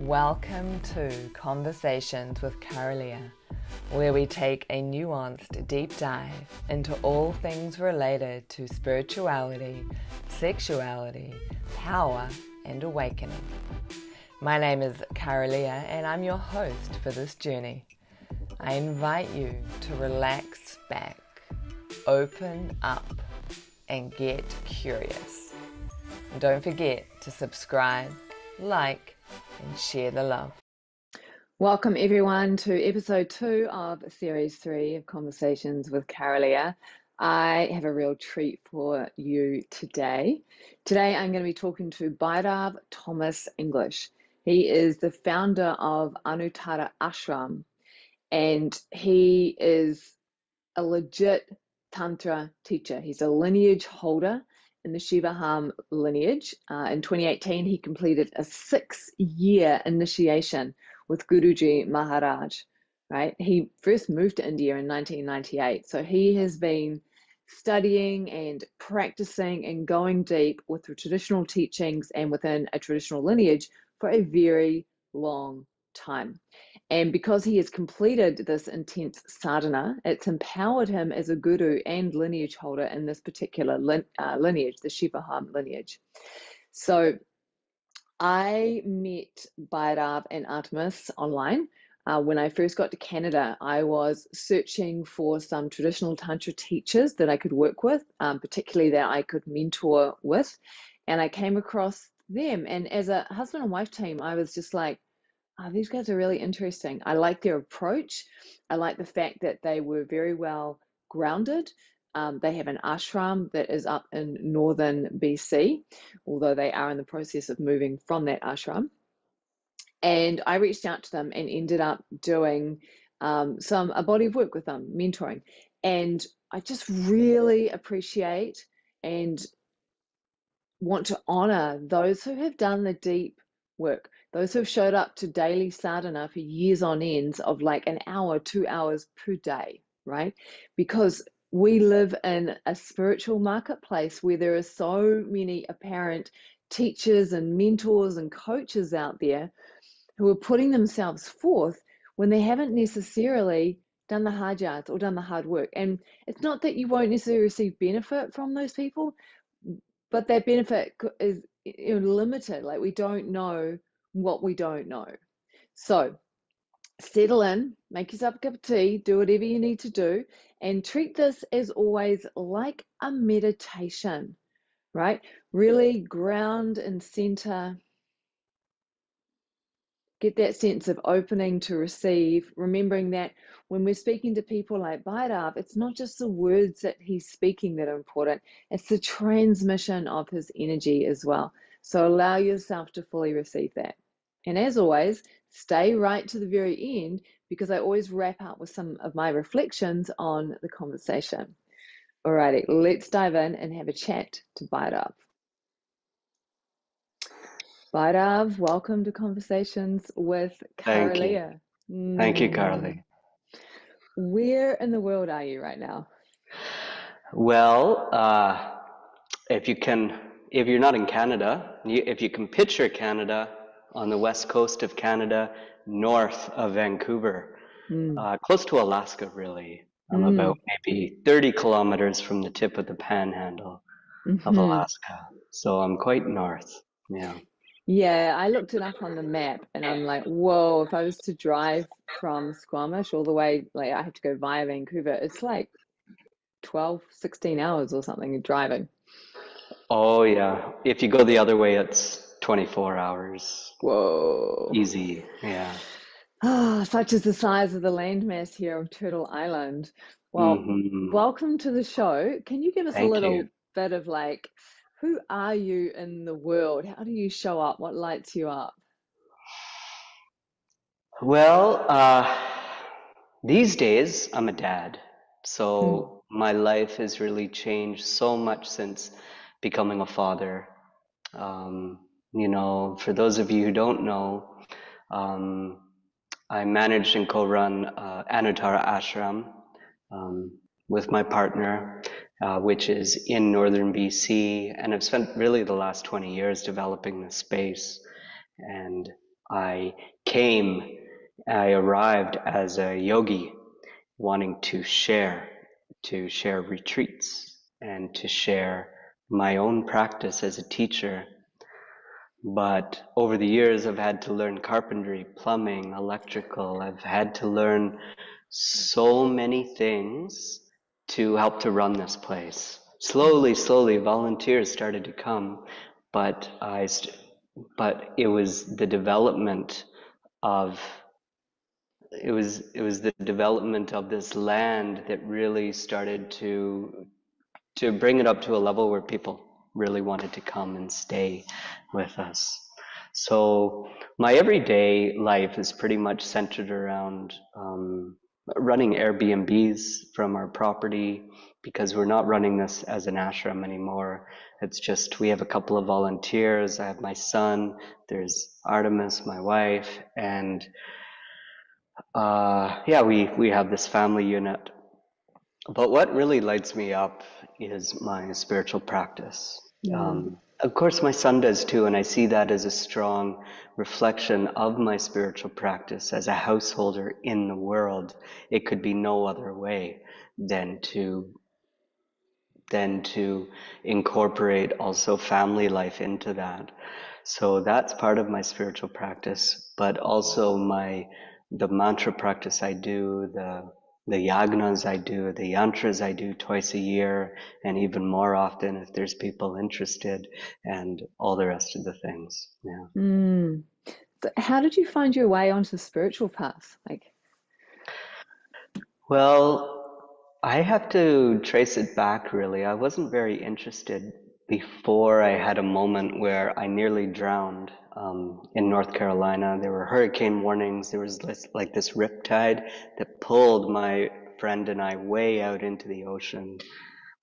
Welcome to Conversations with Kara-Leah, where we take a nuanced deep dive into all things related to spirituality, sexuality, power, and awakening. My name is Kara-Leah, and I'm your host for this journey. I invite you to relax back, open up, and get curious. And don't forget to subscribe, like, and share the love. Welcome, everyone, to episode two of series three of Conversations with Kara-Leah. I have a real treat for you today. Today, I'm going to be talking to Bhairav Thomas English. He is the founder of Anuttara Ashram, and he is a legit Tantra teacher. He's a lineage holder in the Shivaham lineage. Uh, in 2018, he completed a six year initiation with Guruji Maharaj. Right? He first moved to India in 1998. So he has been studying and practicing and going deep with the traditional teachings and within a traditional lineage for a very long time. And because he has completed this intense sadhana, it's empowered him as a guru and lineage holder in this particular lin- uh, lineage, the Shivaham lineage. So I met Bhairav and Artemis online. Uh, when I first got to Canada, I was searching for some traditional Tantra teachers that I could work with, um, particularly that I could mentor with. And I came across them. And as a husband and wife team, I was just like, oh, these guys are really interesting. I like their approach. I like the fact that they were very well grounded. Um, they have an ashram that is up in northern BC, although they are in the process of moving from that ashram. And I reached out to them and ended up doing um, some a body of work with them, mentoring. And I just really appreciate and want to honor those who have done the deep work, those who showed up to daily sadhana for years on ends of like an hour, two hours per day, right? Because we live in a spiritual marketplace where there are so many apparent teachers and mentors and coaches out there who are putting themselves forth when they haven't necessarily done the hard yards or done the hard work. And it's not that you won't necessarily receive benefit from those people, but that benefit is limited. Like we don't know what we don't know. So settle in, make yourself a cup of tea, do whatever you need to do, and treat this as always like a meditation, right? Really ground and center. Get that sense of opening to receive, remembering that when we're speaking to people like Bhairav, it's not just the words that he's speaking that are important, it's the transmission of his energy as well. So allow yourself to fully receive that. And as always, stay right to the very end because I always wrap up with some of my reflections on the conversation. Alrighty, let's dive in and have a chat to Bhairav. Bhairav, welcome to Conversations with Kara-Leah. Thank you, Thank you Kara-Leah. Where in the world are you right now? Well, uh, if you can, if you're not in Canada, if you can picture Canada on the west coast of Canada, north of Vancouver, mm. uh, close to Alaska, really. I'm mm. about maybe 30 kilometers from the tip of the panhandle mm-hmm. of Alaska. So I'm quite north. Yeah. Yeah, I looked it up on the map and I'm like, whoa, if I was to drive from Squamish all the way, like I have to go via Vancouver, it's like 12, 16 hours or something driving. Oh, yeah. If you go the other way, it's 24 hours. Whoa. Easy. Yeah. Ah, oh, such is the size of the landmass here of Turtle Island. Well, mm-hmm. welcome to the show. Can you give us Thank a little you. bit of like, who are you in the world? How do you show up? What lights you up? Well, uh, these days I'm a dad. So hmm. my life has really changed so much since becoming a father. Um, you know, for those of you who don't know, um, I manage and co-run uh, Anuttara Ashram um, with my partner uh, which is in northern BC. And I've spent really the last 20 years developing this space. And I came, I arrived as a yogi wanting to share, to share retreats and to share my own practice as a teacher. But over the years, I've had to learn carpentry, plumbing, electrical. I've had to learn so many things to help to run this place. Slowly, slowly, volunteers started to come, but I, st- but it was the development of it was it was the development of this land that really started to to bring it up to a level where people really wanted to come and stay with us. So my everyday life is pretty much centered around um, running Airbnbs from our property because we're not running this as an ashram anymore. It's just we have a couple of volunteers. I have my son. There's Artemis, my wife, and uh, yeah, we we have this family unit. But what really lights me up is my spiritual practice. Um, of course, my son does too, and I see that as a strong reflection of my spiritual practice as a householder in the world. It could be no other way than to than to incorporate also family life into that. So that's part of my spiritual practice, but also my the mantra practice I do, the the yagnas I do, the yantras I do twice a year, and even more often if there's people interested, and all the rest of the things. Yeah. Mm. So how did you find your way onto the spiritual path? Like, well, I have to trace it back. Really, I wasn't very interested before I had a moment where I nearly drowned um, in North Carolina. There were hurricane warnings. There was this, like this riptide that pulled my friend and I way out into the ocean.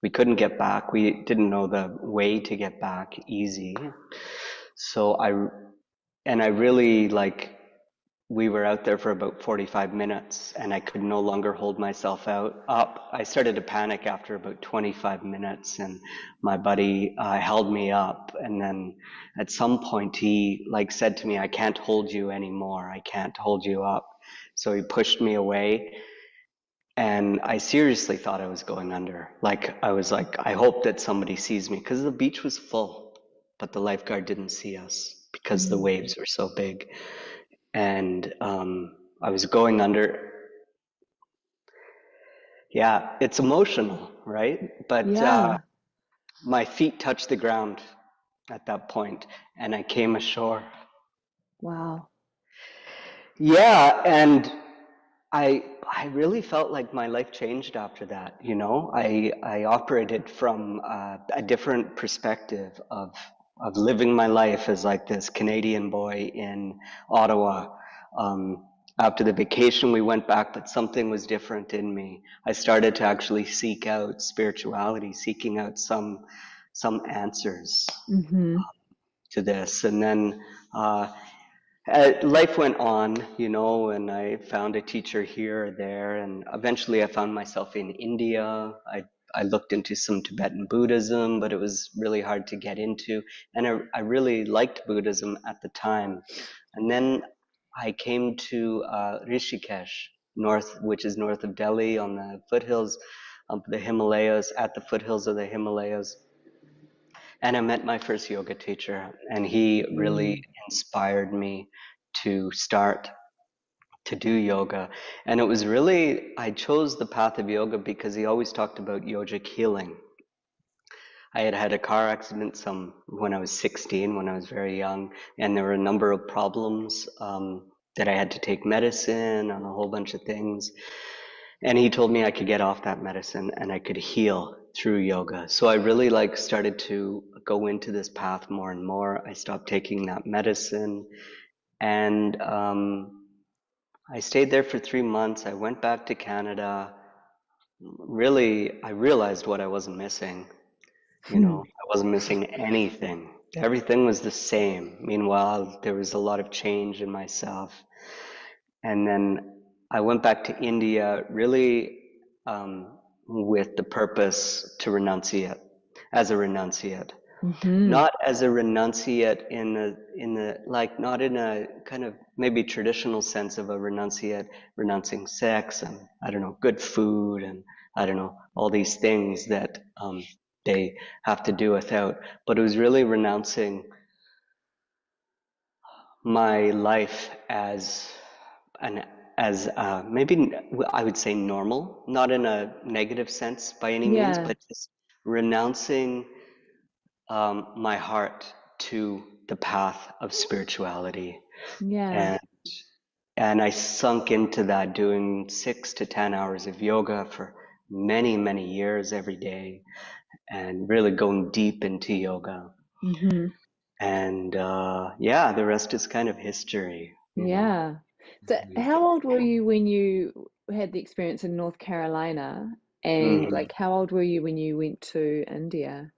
We couldn't get back. We didn't know the way to get back easy. So I, and I really like we were out there for about 45 minutes and I could no longer hold myself out up. I started to panic after about 25 minutes and my buddy uh, held me up and then at some point he like said to me, I can't hold you anymore. I can't hold you up. So he pushed me away and I seriously thought I was going under. Like I was like, I hope that somebody sees me because the beach was full, but the lifeguard didn't see us because the mm. waves were so big and um, I was going under. Yeah, it's emotional, right? But yeah. uh, my feet touched the ground at that point, and I came ashore. Wow. Yeah, and I I really felt like my life changed after that. You know, I I operated from uh, a different perspective of of living my life as like this Canadian boy in Ottawa. Um, after the vacation, we went back, but something was different in me. I started to actually seek out spirituality, seeking out some some answers mm-hmm. um, to this, and then. Uh, uh, life went on, you know, and I found a teacher here or there, and eventually I found myself in India. I I looked into some Tibetan Buddhism, but it was really hard to get into. And I, I really liked Buddhism at the time. And then I came to uh, Rishikesh, north, which is north of Delhi on the foothills of the Himalayas, at the foothills of the Himalayas. And I met my first yoga teacher, and he really mm. inspired me to start to do yoga. And it was really, I chose the path of yoga because he always talked about yogic healing. I had had a car accident some when I was 16, when I was very young, and there were a number of problems um, that I had to take medicine on a whole bunch of things. And he told me I could get off that medicine and I could heal through yoga. So I really like started to go into this path more and more. I stopped taking that medicine, and um, I stayed there for three months. I went back to Canada. Really, I realized what I wasn't missing. You know, hmm. I wasn't missing anything. Everything was the same. Meanwhile, there was a lot of change in myself. And then I went back to India really um, with the purpose to renunciate, as a renunciate. Hmm not as a renunciate in the in the like not in a kind of maybe traditional sense of a renunciate renouncing sex and I don't know good food and I don't know all these things that um, they have to do without, but it was really renouncing my life as an as uh, maybe I would say normal, not in a negative sense by any means, but just renouncing um, my heart to the path of spirituality, yeah, and and I sunk into that doing six to ten hours of yoga for many many years every day, and really going deep into yoga. hmm And uh, yeah, the rest is kind of history, yeah. So, how old were you when you had the experience in North Carolina? And Mhm. like, how old were you when you went to India?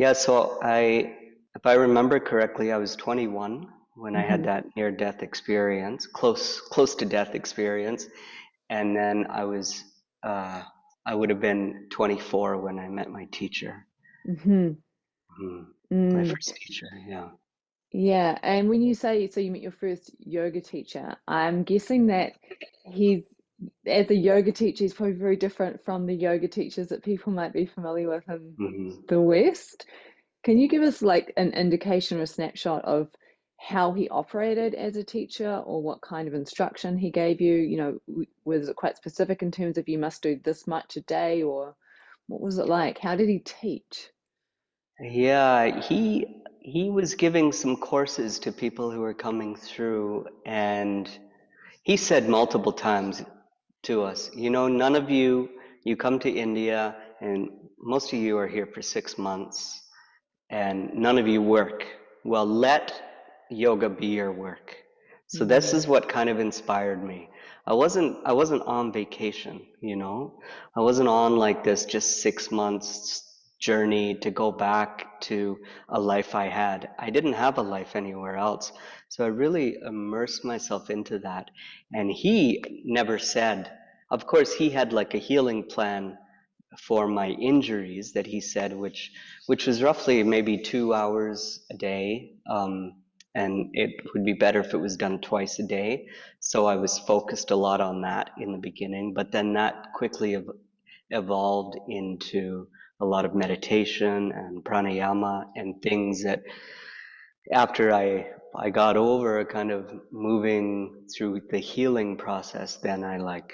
Yeah, so I, if I remember correctly, I was 21 when I had hmm that near death experience, close close to death experience, and then I was uh, I would have been 24 when I met my teacher, hmm Mhm. my Mm. first teacher. Yeah. Yeah, and when you say so you met your first yoga teacher, I'm guessing that he's as a yoga teacher, he's probably very different from the yoga teachers that people might be familiar with in hmm the West. Can you give us like an indication or a snapshot of how he operated as a teacher or what kind of instruction he gave you? You know, was it quite specific in terms of you must do this much a day or what was it like? How did he teach? Yeah, he he was giving some courses to people who were coming through, and he said multiple times to us, you know, none of you, you come to India, and most of you are here for six months, and none of you work. Well, let yoga be your work. So this Mm, is what kind of inspired me. I wasn't I wasn't on vacation, you know. I wasn't on like this just six months journey to go back to a life I had. I didn't have a life anywhere else. So I really immersed myself into that. And he never said, of course, he had like a healing plan for my injuries that he said, which which was roughly maybe two hours a day. Um, and it would be better if it was done twice a day. So I was focused a lot on that in the beginning, but then that quickly ev- evolved into a lot of meditation and pranayama and things that after I I got over kind of moving through the healing process, then I like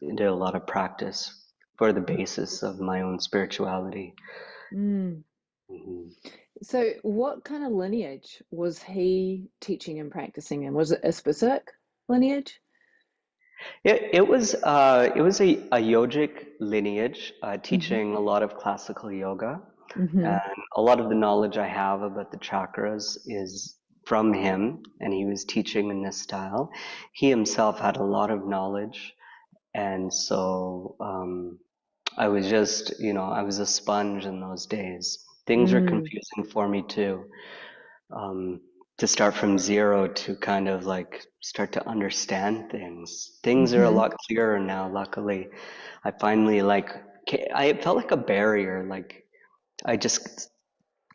did a lot of practice for the basis of my own spirituality. mm. hmm So, what kind of lineage was he teaching and practicing in? Was it a specific lineage? It it was uh it was a, a yogic lineage, uh, hmm teaching a lot of classical yoga, hmm and a lot of the knowledge I have about the chakras is from him, and he was teaching in this style. He himself had a lot of knowledge, and so um, I was just, you know, I was a sponge in those days. Things were Mm, confusing for me too. Um, to start from zero to kind of like start to understand things. Things are a hmm lot clearer now, luckily. I finally like, I felt like a barrier. Like I just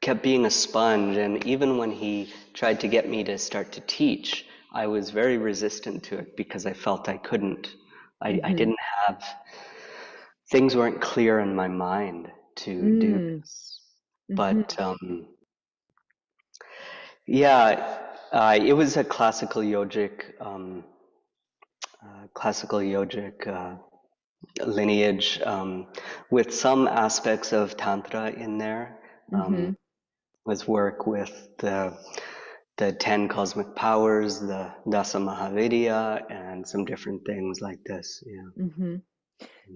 kept being a sponge. And even when he tried to get me to start to teach, I was very resistant to it because I felt I couldn't. I, I hmm didn't have things weren't clear in my mind to do mm, this. hmm But um, yeah, uh, it was a classical yogic, um, uh, classical yogic uh, lineage um, with some aspects of tantra in there. Um, was work with the the ten cosmic powers, the Dasa Mahavidya, and some different things like this. Yeah. hmm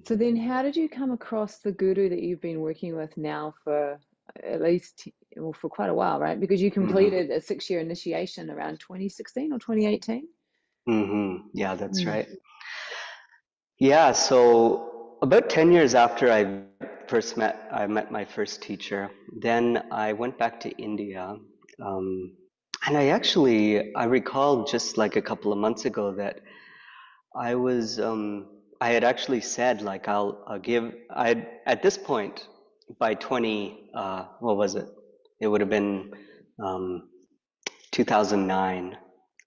So then, how did you come across the guru that you've been working with now for at least, well, for quite a while, right? Because you hmm completed a six-year initiation around 2016 or 2018. Mm-hmm. Yeah, that's Mm. right. Yeah, so about 10 years after I first met, I met my first teacher, then I went back to India. Um, and I actually, I recall just like a couple of months ago that I was, um, I had actually said like, I'll, I'll give, I, at this point, by 20, uh, what was it? It would have been um, 2009,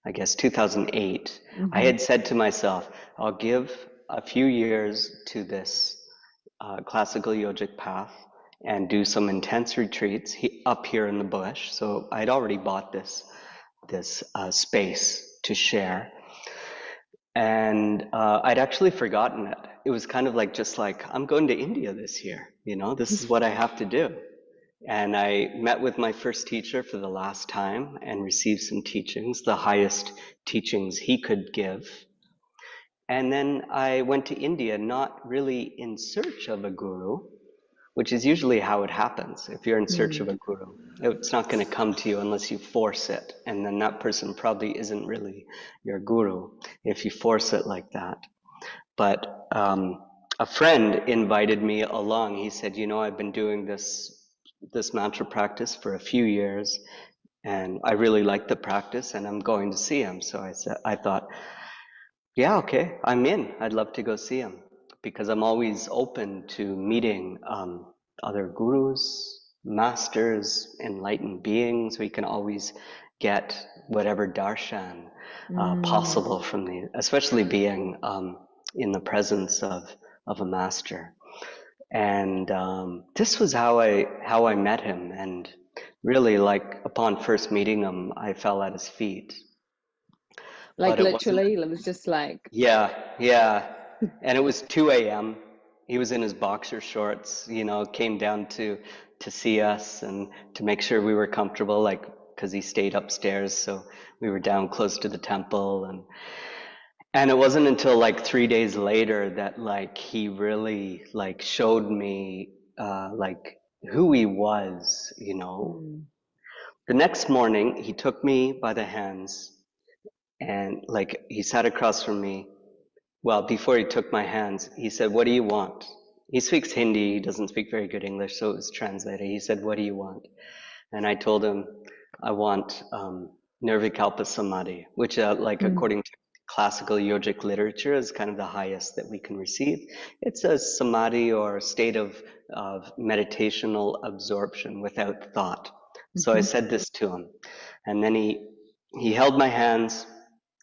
I guess 2008. Mm-hmm. I had said to myself, I'll give a few years to this uh, classical yogic path and do some intense retreats he, up here in the bush. So I'd already bought this this uh, space to share, and uh, I'd actually forgotten it. It was kind of like just like I'm going to India this year. You know, this is what I have to do. And I met with my first teacher for the last time and received some teachings, the highest teachings he could give. And then I went to India, not really in search of a guru, which is usually how it happens. If you're in search Mm. of a guru, it's not going to come to you unless you force it. And then that person probably isn't really your guru if you force it like that. But um, a friend invited me along. He said, "You know, I've been doing this this mantra practice for a few years, and I really like the practice, and I'm going to see him." So I said, I thought, "Yeah, okay, I'm in. I'd love to go see him because I'm always open to meeting um, other gurus, masters, enlightened beings. We can always get whatever darshan uh, Mm. possible from the, especially being um, in the presence of of a master." And um, this was how I how I met him. And really, like upon first meeting him, I fell at his feet. Like it literally, it was just like, Yeah, yeah. And it was 2 a.m. He was in his boxer shorts. You know, came down to to see us and to make sure we were comfortable, like because he stayed upstairs, so we were down close to the temple and. And it wasn't until like three days later that like he really like showed me uh, like who he was, you know. mm, The next morning he took me by the hands and like he sat across from me. Well, before he took my hands, he said, "What do you want?" He speaks Hindi. He doesn't speak very good English, so it was translated. He said, "What do you want?" And I told him, "I want um, Nirvikalpa Samadhi, which, uh, like mm, according to classical yogic literature, is kind of the highest that we can receive. It's a samadhi or state of of meditational absorption without thought." So I mhm. said this to him, and then he he held my hands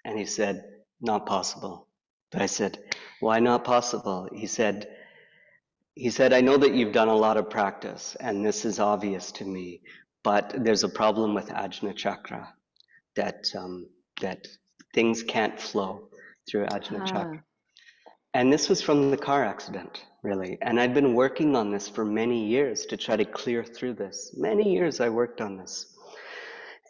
and he said, "Not possible." But I said, "Why not possible?" He said, he said, I know that you've done a lot of practice, and this is obvious to me, but there's a problem with Ajna Chakra that um, that things can't flow through Ajna Chakra. And this was from the car accident, really. And I'd been working on this for many years to try to clear through this. Many years I worked on this.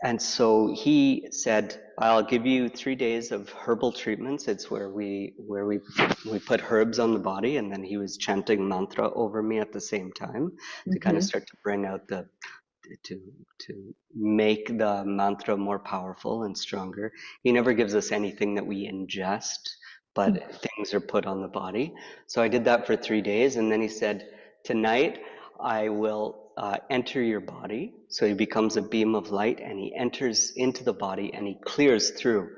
And so he said, "I'll give you three days of herbal treatments. It's where we where we we put herbs on the body." And then he was chanting mantra over me at the same time to kind of mm-hmm. start to bring out the to to make the mantra more powerful and stronger. He never gives us anything that we ingest, but things are put on the body. So I did that for three days, and then he said, "Tonight I will." Uh, enter your body. So he becomes a beam of light and he enters into the body and he clears through.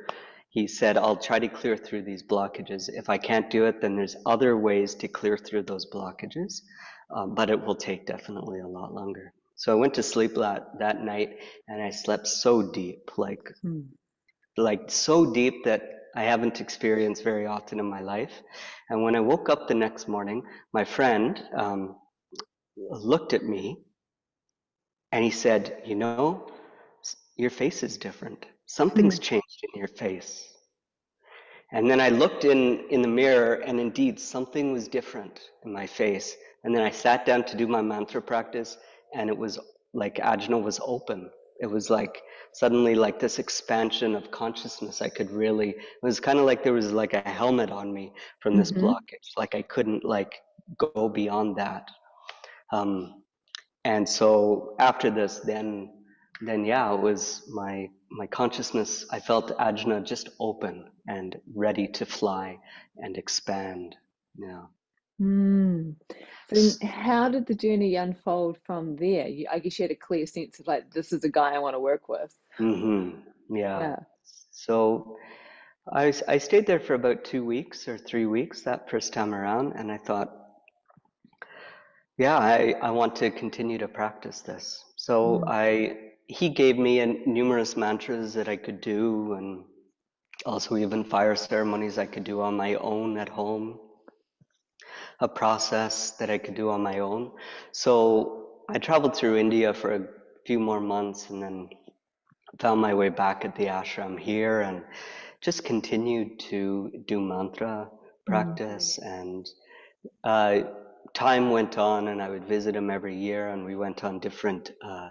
He said, I'll try to clear through these blockages. If I can't do it, then there's other ways to clear through those blockages, um, but it will take definitely a lot longer. So I went to sleep that, that night and I slept so deep, like, Mm. like so deep that I haven't experienced very often in my life. And when I woke up the next morning, my friend um, looked at me and he said, You know, your face is different. Something's Mm. changed in your face. And then I looked in, in the mirror, and indeed, something was different in my face. And then I sat down to do my mantra practice, and it was like Ajna was open. It was like suddenly like this expansion of consciousness. I could really, it was kind of like there was like a helmet on me from this Mhm. blockage. Like I couldn't like go beyond that. Um, and so after this, then, then yeah, it was my my consciousness. I felt ajna just open and ready to fly and expand. Yeah. Mm. Then how did the journey unfold from there? You, I guess you had a clear sense of like, this is a guy I want to work with. hmm Yeah. Yeah. So I stayed there for about two weeks or three weeks that first time around, and I thought, yeah, I, I want to continue to practice this. So Mm. I he gave me a, numerous mantras that I could do, and also even fire ceremonies I could do on my own at home. A process that I could do on my own. So I traveled through India for a few more months, and then found my way back at the ashram here, and just continued to do mantra Mm. practice and uh, time went on, and I would visit him every year, and we went on different uh,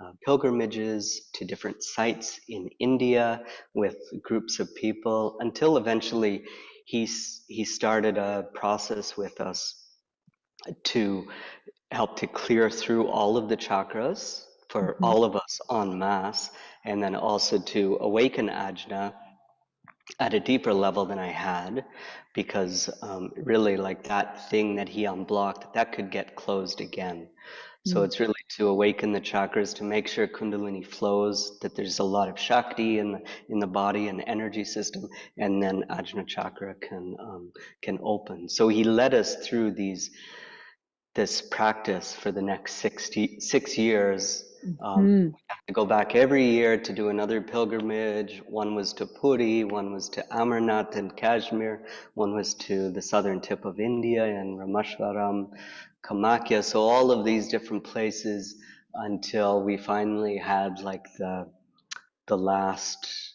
uh, pilgrimages to different sites in India with groups of people until eventually he he started a process with us to help to clear through all of the chakras for Mhm. all of us en masse, and then also to awaken ajna at a deeper level than I had, because um, really, like that thing that he unblocked, that could get closed again. So Mm. it's really to awaken the chakras, to make sure Kundalini flows, that there's a lot of Shakti in the, in the body and the energy system, and then Ajna chakra can um, can open. So he led us through these this practice for the next 60, six years. Um, Mm. to go back every year to do another pilgrimage. One was to Puri, one was to Amarnath in Kashmir, one was to the southern tip of India and Rameshwaram, Kamakhya. So all of these different places until we finally had like the the last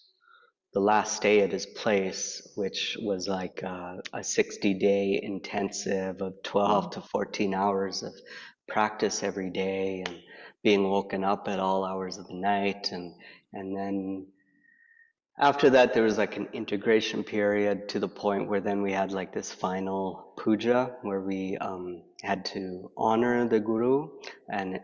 the last day at his place, which was like a, a 60 day intensive of 12 to 14 hours of practice every day and being woken up at all hours of the night. And, and then after that, there was like an integration period to the point where then we had like this final puja where we um, had to honor the guru. And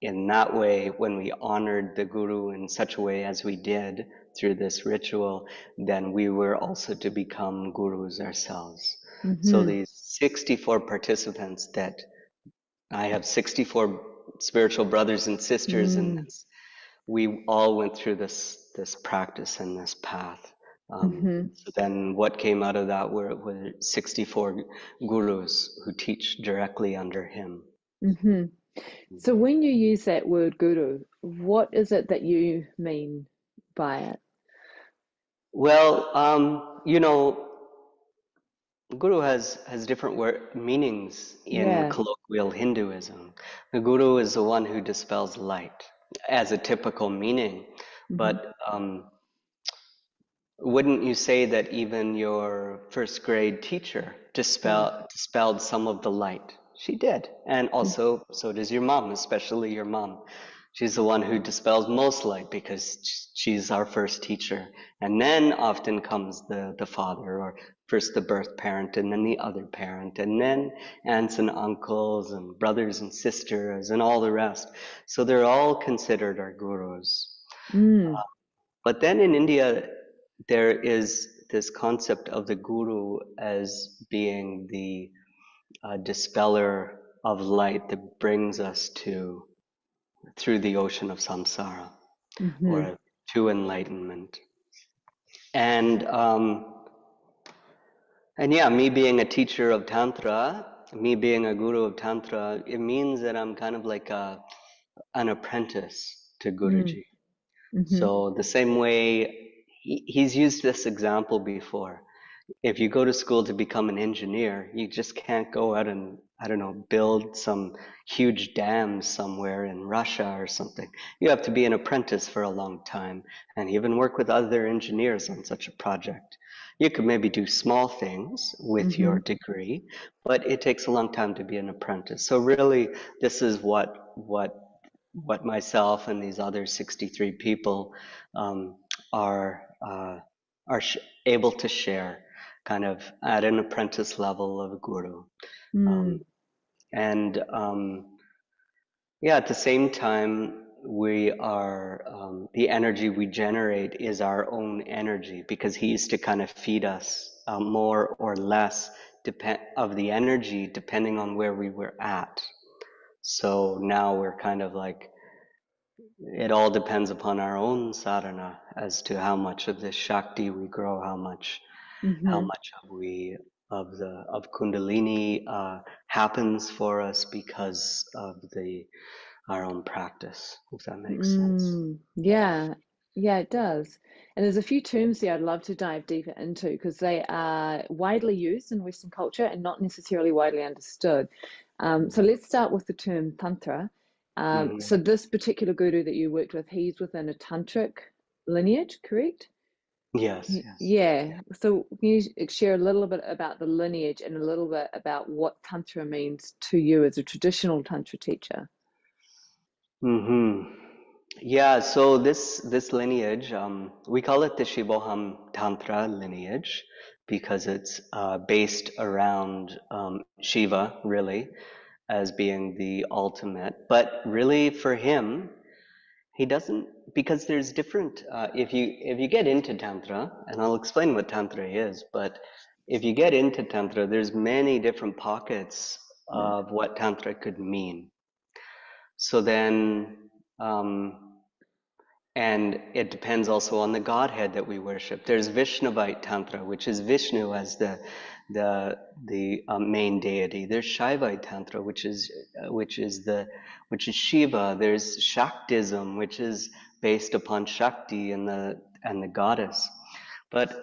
in that way, when we honored the guru in such a way as we did through this ritual, then we were also to become gurus ourselves. So Mhm. these 64 participants that I have 64 spiritual brothers and sisters in Mm. this. We all went through this this practice and this path. Um, Mhm. so then, what came out of that were, were 64 gurus who teach directly under him. Mhm. So when you use that word guru, what is it that you mean by it? Well, um, you know, Guru has, has different word, meanings in Yeah. colloquial Hinduism. The Guru is the one who dispels light as a typical meaning. But mm-hmm. um, wouldn't you say that even your first grade teacher dispel, mm-hmm. dispelled some of the light? She did. And mm-hmm. also, so does your mom, especially your mom. She's the one who dispels most light because she's our first teacher. And then often comes the, the father, or first the birth parent, and then the other parent, and then aunts and uncles, and brothers and sisters, and all the rest. So they're all considered our gurus. Mm. But then in India, there is this concept of the guru as being the uh, dispeller of light that brings us to through the ocean of samsara Mhm. or to enlightenment. And um, and yeah, me being a teacher of tantra, me being a guru of tantra, it means that I'm kind of like a an apprentice to Guruji. Mhm. So the same way he, he's used this example before. If you go to school to become an engineer, you just can't go out and I don't know build some huge dam somewhere in Russia or something. You have to be an apprentice for a long time and even work with other engineers on such a project. You could maybe do small things with your degree, but it takes a long time to be an apprentice. So really, this is what what what myself and these other 63 people um, are uh, are sh- able to share, kind of at an apprentice level of a guru, Mm. um, and um, yeah, at the same time, we are um, the energy we generate is our own energy because he used to kind of feed us uh, more or less depend of the energy depending on where we were at. So now we're kind of like it all depends upon our own sadhana as to how much of this shakti we grow, how much how Mhm. much of we of the of Kundalini uh, happens for us because of the our own practice. If that makes sense. Mm, yeah, yeah, it does. And there's a few terms there I'd love to dive deeper into because they are widely used in Western culture and not necessarily widely understood. Um, so let's start with the term tantra. Um, Mhm. so this particular guru that you worked with, he's within a tantric lineage, correct? Yes, yes. Yeah. So can you share a little bit about the lineage and a little bit about what tantra means to you as a traditional tantra teacher? hmm Yeah, so this this lineage, um, we call it the Shiboham Tantra lineage because it's uh, based around um, Shiva, really, as being the ultimate. But really, for him, he doesn't because there's different. Uh, if you if you get into tantra, and I'll explain what tantra is, but if you get into tantra, there's many different pockets of what tantra could mean. So then, um, and it depends also on the Godhead that we worship. There's Vishnavite Tantra, which is Vishnu as the the the um, main deity. There's Shaivite Tantra, which is uh, which is the which is Shiva. There's Shaktism, which is based upon Shakti and the and the goddess. But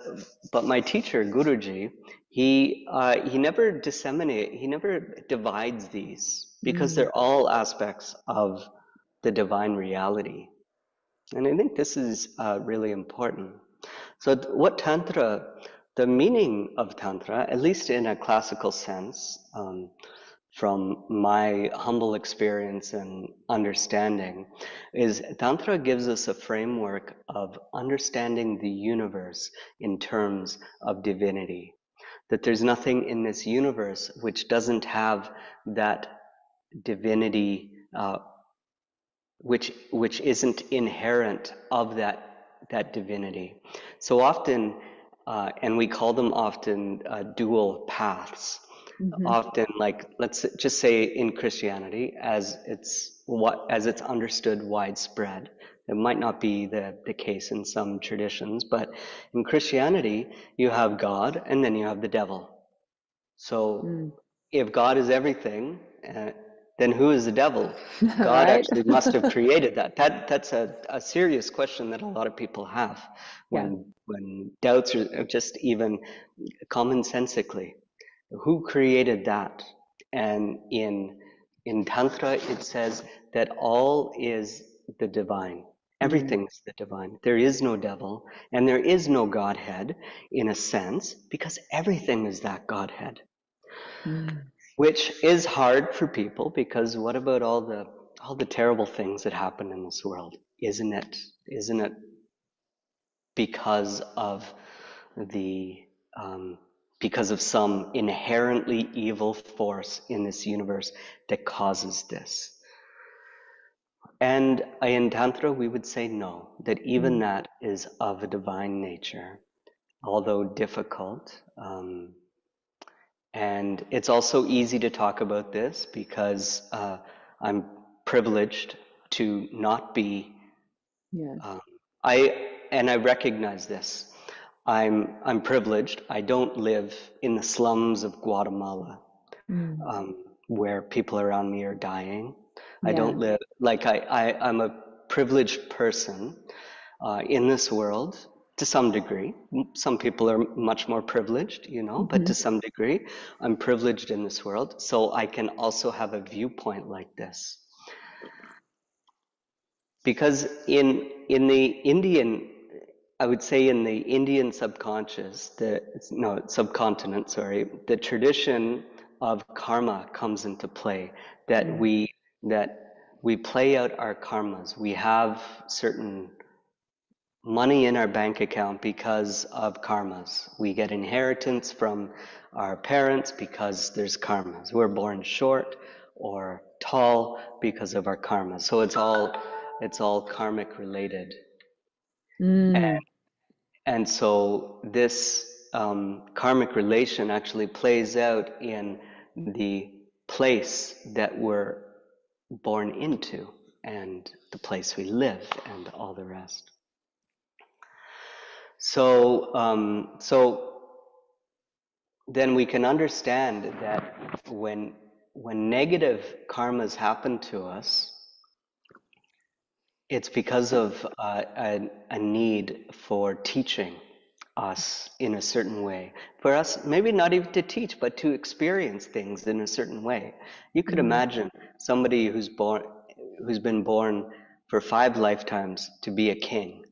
but my teacher Guruji, he uh, he never disseminate. He never divides these because Mm, they're all aspects of the divine reality. And I think this is uh, really important. So, what Tantra, the meaning of Tantra, at least in a classical sense, um, from my humble experience and understanding, is Tantra gives us a framework of understanding the universe in terms of divinity. That there's nothing in this universe which doesn't have that divinity uh, which which isn't inherent of that that divinity. So often, uh, and we call them often uh, dual paths. mhm, Often, like let's just say in Christianity, as it's what as it's understood widespread. It might not be the, the case in some traditions, but in Christianity, you have God and then you have the devil. So mm. if God is everything, uh, then who is the devil? God Right? actually must have created that. That that's a, a serious question that a lot of people have Yeah. when when doubts are just even commonsensically. Who created that? And in in Tantra it says that all is the divine. Mm, Everything's the divine. There is no devil and there is no Godhead in a sense because everything is that Godhead mm, which is hard for people because what about all the all the terrible things that happen in this world? Isn't it isn't it because of the um, because of some inherently evil force in this universe that causes this? And in tantra we would say no that even mm, that is of a divine nature although difficult um, and it's also easy to talk about this because uh, I'm privileged to not be. Yeah. Um, I and I recognize this. I'm I'm privileged. I don't live in the slums of Guatemala Mm, um, where people around me are dying. I don't live like I, I I'm a privileged person uh, in this world to some degree. Some people are much more privileged, you know, but to mhm, some degree, I'm privileged in this world, so I can also have a viewpoint like this. Because in in the Indian, I would say in the Indian subconscious, the no subcontinent, sorry, the tradition of karma comes into play. That Yeah. we that we play out our karmas. We have certain money in our bank account because of karmas. We get inheritance from our parents because there's karmas. We're born short or tall because of our karmas. So it's all it's all karmic related. And, Mm, and so this um, karmic relation actually plays out in the place that we're born into and the place we live and all the rest. So, um, so then we can understand that when when negative karmas happen to us, it's because of uh, a, a need for teaching us in a certain way. For us, maybe not even to teach, but to experience things in a certain way. You could Mm. imagine somebody who's born, who's been born for five lifetimes to be a king,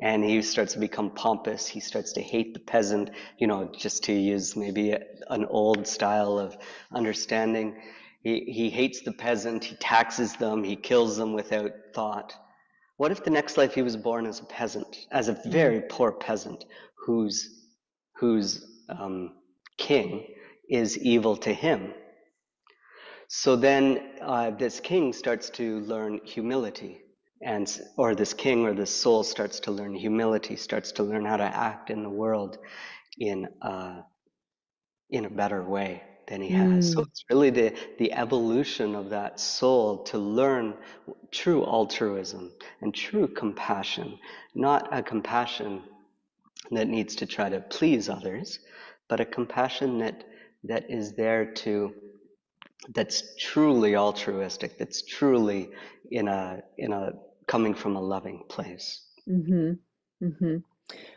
and he starts to become pompous. He starts to hate the peasant. You know, just to use maybe a, an old style of understanding. He he hates the peasant. He taxes them. He kills them without thought. What if the next life he was born as a peasant, as a very poor peasant, whose whose um, king is evil to him? So then uh, this king starts to learn humility, and or this king or this soul starts to learn humility, starts to learn how to act in the world in uh, in a better way than he has. So Mm. it's really the the evolution of that soul to learn true altruism and true compassion, not a compassion that needs to try to please others, but a compassion that that is there to that's truly altruistic, that's truly in a in a coming from a loving place. hmm hmm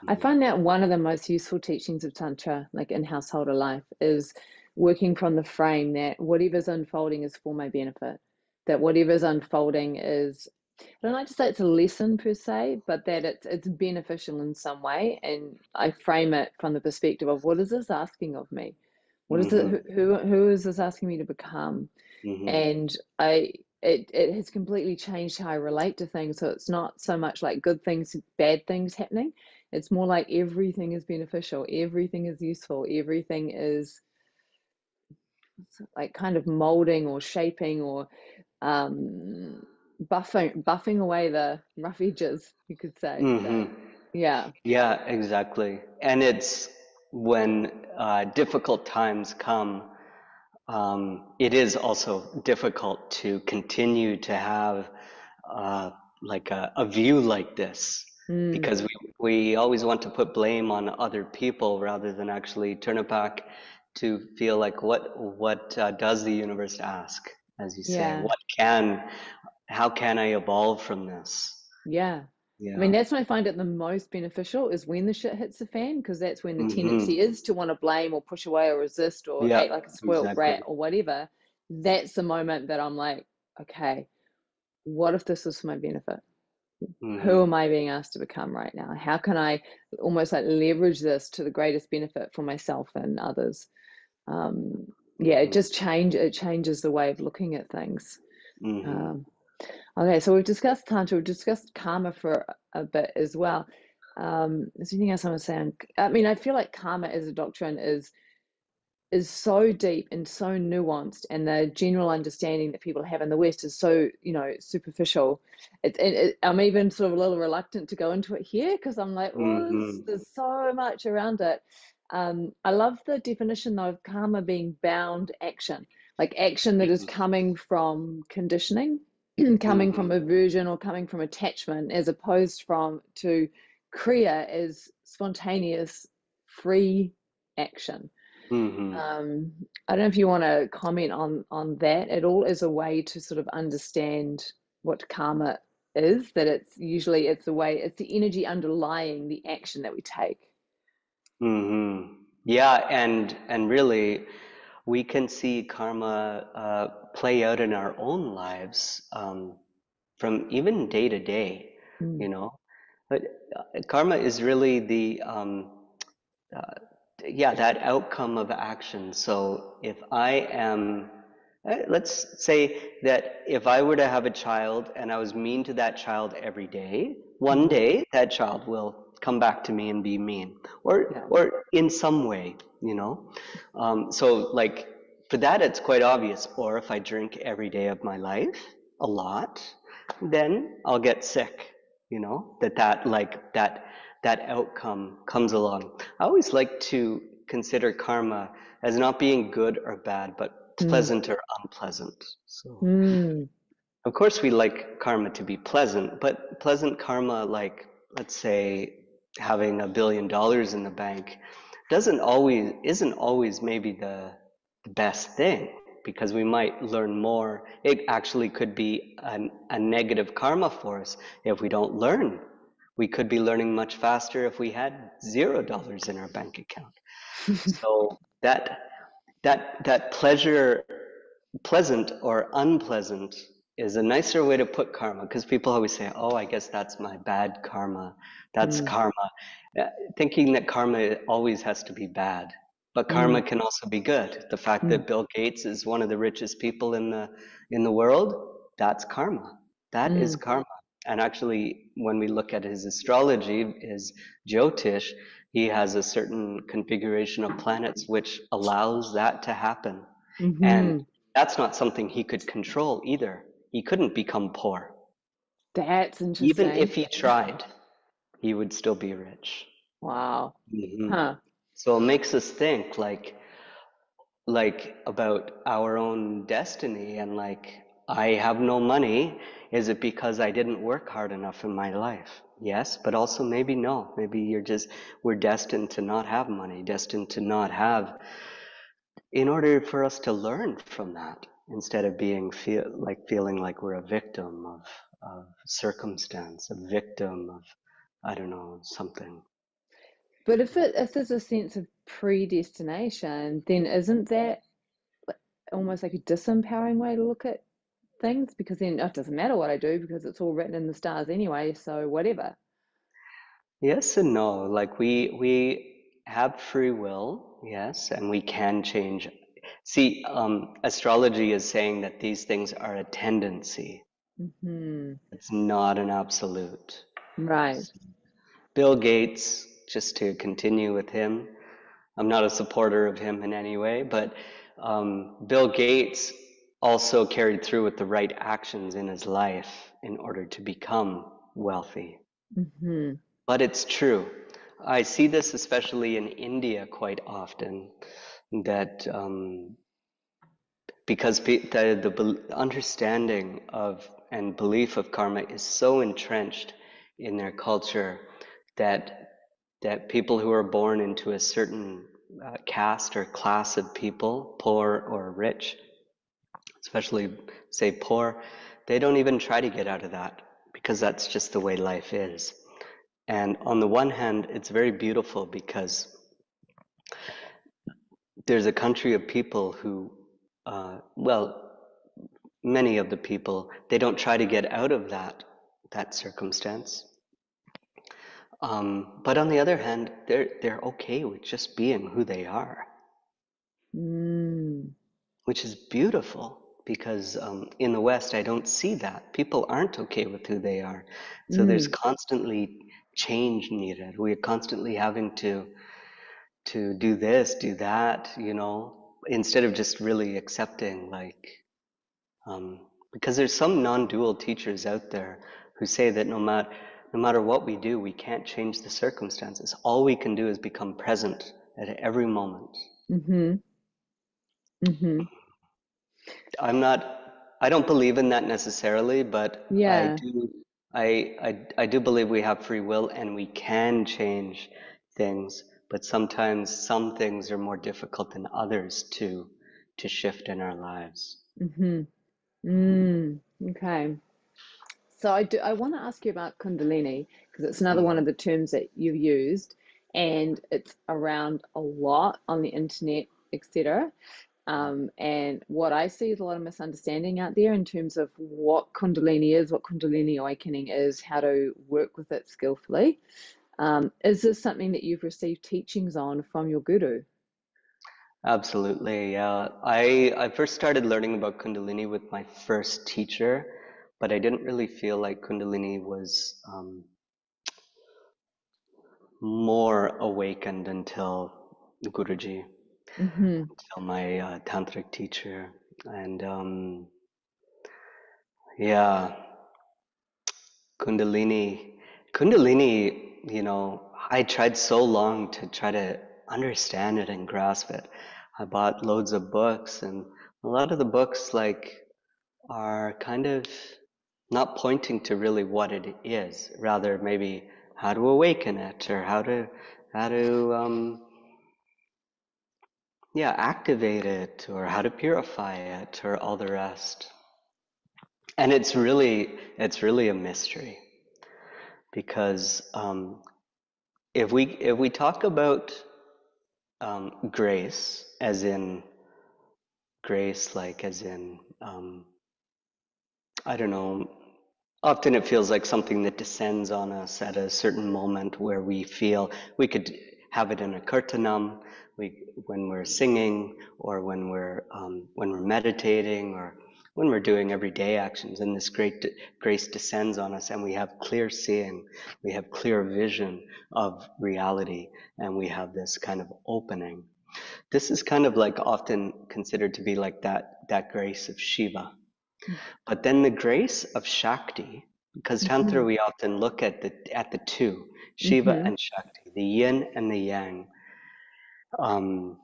I Mhm. find that one of the most useful teachings of Tantra, like in householder life, is working from the frame that whatever's unfolding is for my benefit. That whatever's unfolding is, I don't like to say it's a lesson per se, but that it's it's beneficial in some way. And I frame it from the perspective of what is this asking of me? What is it? Mhm. Who who, is this asking me to become? Mhm. and I it it has completely changed how I relate to things. So it's not so much like good things, bad things happening. It's more like everything is beneficial, everything is useful, everything is like kind of molding or shaping or um buffing buffing away the rough edges, you could say. So Mhm. yeah. Yeah, exactly. And it's when uh, difficult times come, um, it is also difficult to continue to have uh, like a, a view like this Mm, because we, we always want to put blame on other people rather than actually turn it back to feel like what what uh, does the universe ask, as you say? yeah. What can, how can I evolve from this? Yeah. I mean, that's when I find it the most beneficial is when the shit hits the fan, because that's when the hmm tendency is to want to blame or push away or resist or Yeah, act like a spoiled brat exactly. or whatever. That's the moment that I'm like, okay, what if this is for my benefit? Who hmm am I being asked to become right now? How can I almost like leverage this to the greatest benefit for myself and others? Um, yeah, it hmm just change it changes the way of looking at things. hmm Um, Okay, so we've discussed Tantra, we've discussed karma for a bit as well. Um, is there anything else I want to say on, I mean, I feel like karma as a doctrine is is so deep and so nuanced, and the general understanding that people have in the West is so, you know, superficial. It, it, it, I'm even sort of a little reluctant to go into it here because I'm like, oh, there's, there's so much around it. Um, I love the definition though of karma being bound action, like action that is coming from conditioning, coming from hmm aversion or coming from attachment, as opposed from to kriya as spontaneous, free action. hmm Um, I don't know if you want to comment on on that at all as a way to sort of understand what karma is, that it's usually it's the way it's the energy underlying the action that we take. hmm Yeah, and and really, we can see karma uh, play out in our own lives um, from even day to day, Mm, you know. But uh, karma is really the um, uh, yeah, that outcome of action. So if I am, eh, let's say that if I were to have a child and I was mean to that child every day, one mhm, day that child will come back to me and be mean, or yeah. or in some way, you know. Um, so like for that, it's quite obvious. Or if I drink every day of my life a lot, then I'll get sick. You know that that like that that outcome comes along. I always like to consider karma as not being good or bad, but Mm, pleasant or unpleasant. So, mm, of course, we like karma to be pleasant, but pleasant karma, like, let's say, having a billion dollars in the bank, doesn't always isn't always maybe the, the best thing because we might learn more. It actually could be an, a negative karma for us if we don't learn. We could be learning much faster if we had zero dollars in our bank account. so that that that pleasure, pleasant or unpleasant, is a nicer way to put karma because people always say, "Oh, I guess that's my bad karma. That's mm. karma," uh, thinking that karma always has to be bad. But karma mm. can also be good. The fact mm. that Bill Gates is one of the richest people in the in the world, that's karma. That is mm. karma. And actually, when we look at his astrology, his Jyotish, he has a certain configuration of planets which allows that to happen. Mm-hmm. And that's not something he could control either he couldn't become poor. That's interesting. Even if he tried, he would still be rich. Wow. Mm-hmm. Huh. So it makes us think like like about our own destiny and like I have no money. Is it because I didn't work hard enough in my life? Yes, but also maybe no. Maybe you're just we're destined to not have money, destined to not have in order for us to learn from that instead of being feel like feeling like we're a victim of, of circumstance, a victim of I don't know something. But if it if there's a sense of predestination, then isn't that almost like a disempowering way to look at things? Because then it doesn't matter what I do because it's all written in the stars anyway. So whatever. Yes and no. Like we we have free will, yes, and we can change See, um, astrology is saying that these things are a tendency. Mm-hmm. It's not an absolute. Right. Bill Gates, just to continue with him, I'm not a supporter of him in any way, but um, Bill Gates also carried through with the right actions in his life in order to become wealthy. Mm-hmm. But it's true. I see this especially in India quite often that um, because the, the understanding of and belief of karma is so entrenched in their culture that that people who are born into a certain uh, caste or class of people, poor or rich, especially say poor, they don't even try to get out of that because that's just the way life is. And on the one hand, it's very beautiful because there's a country of people who, uh, well, many of the people, they don't try to get out of that that circumstance. Um, but on the other hand, they're they're okay with just being who they are, mm. which is beautiful because um, in the West I don't see that people aren't okay with who they are. So mm. there's constantly change needed. We're constantly having to to do this, do that, you know, instead of just really accepting, like, um, because there's some non-dual teachers out there who say that no matter no matter what we do, we can't change the circumstances. All we can do is become present at every moment. Mm-hmm. Mm-hmm. I'm not. I don't believe in that necessarily, but yeah. I do. I, I I do believe we have free will and we can change things but sometimes some things are more difficult than others to to shift in our lives. Mm-hmm. Mm, okay. So I do. I want to ask you about Kundalini because it's another one of the terms that you've used, and it's around a lot on the internet, etc. Um, and what I see is a lot of misunderstanding out there in terms of what Kundalini is, what Kundalini awakening is, how to work with it skillfully. Um, is this something that you've received teachings on from your guru? Absolutely. Yeah. I, I first started learning about Kundalini with my first teacher, but I didn't really feel like Kundalini was um, more awakened until Guruji, mm-hmm. until my uh, tantric teacher. And um, yeah, Kundalini, Kundalini you know, I tried so long to try to understand it and grasp it. I bought loads of books, and a lot of the books, like, are kind of not pointing to really what it is, rather maybe how to awaken it or how to how to um, yeah, activate it or how to purify it or all the rest. And it's really, it's really a mystery because um, if we if we talk about um, grace as in grace, like as in um, I don't know. Often it feels like something that descends on us at a certain moment where we feel we could have it in a kirtanam, we, when we're singing or when we're um, when we're meditating or when we're doing everyday actions. And this great grace descends on us and we have clear seeing we have clear vision of reality and we have this kind of opening. This is kind of like often considered to be like that that grace of shiva but then the grace of shakti because tantra mm-hmm. we often look at the at the two shiva mm-hmm. and shakti the yin and the yang um,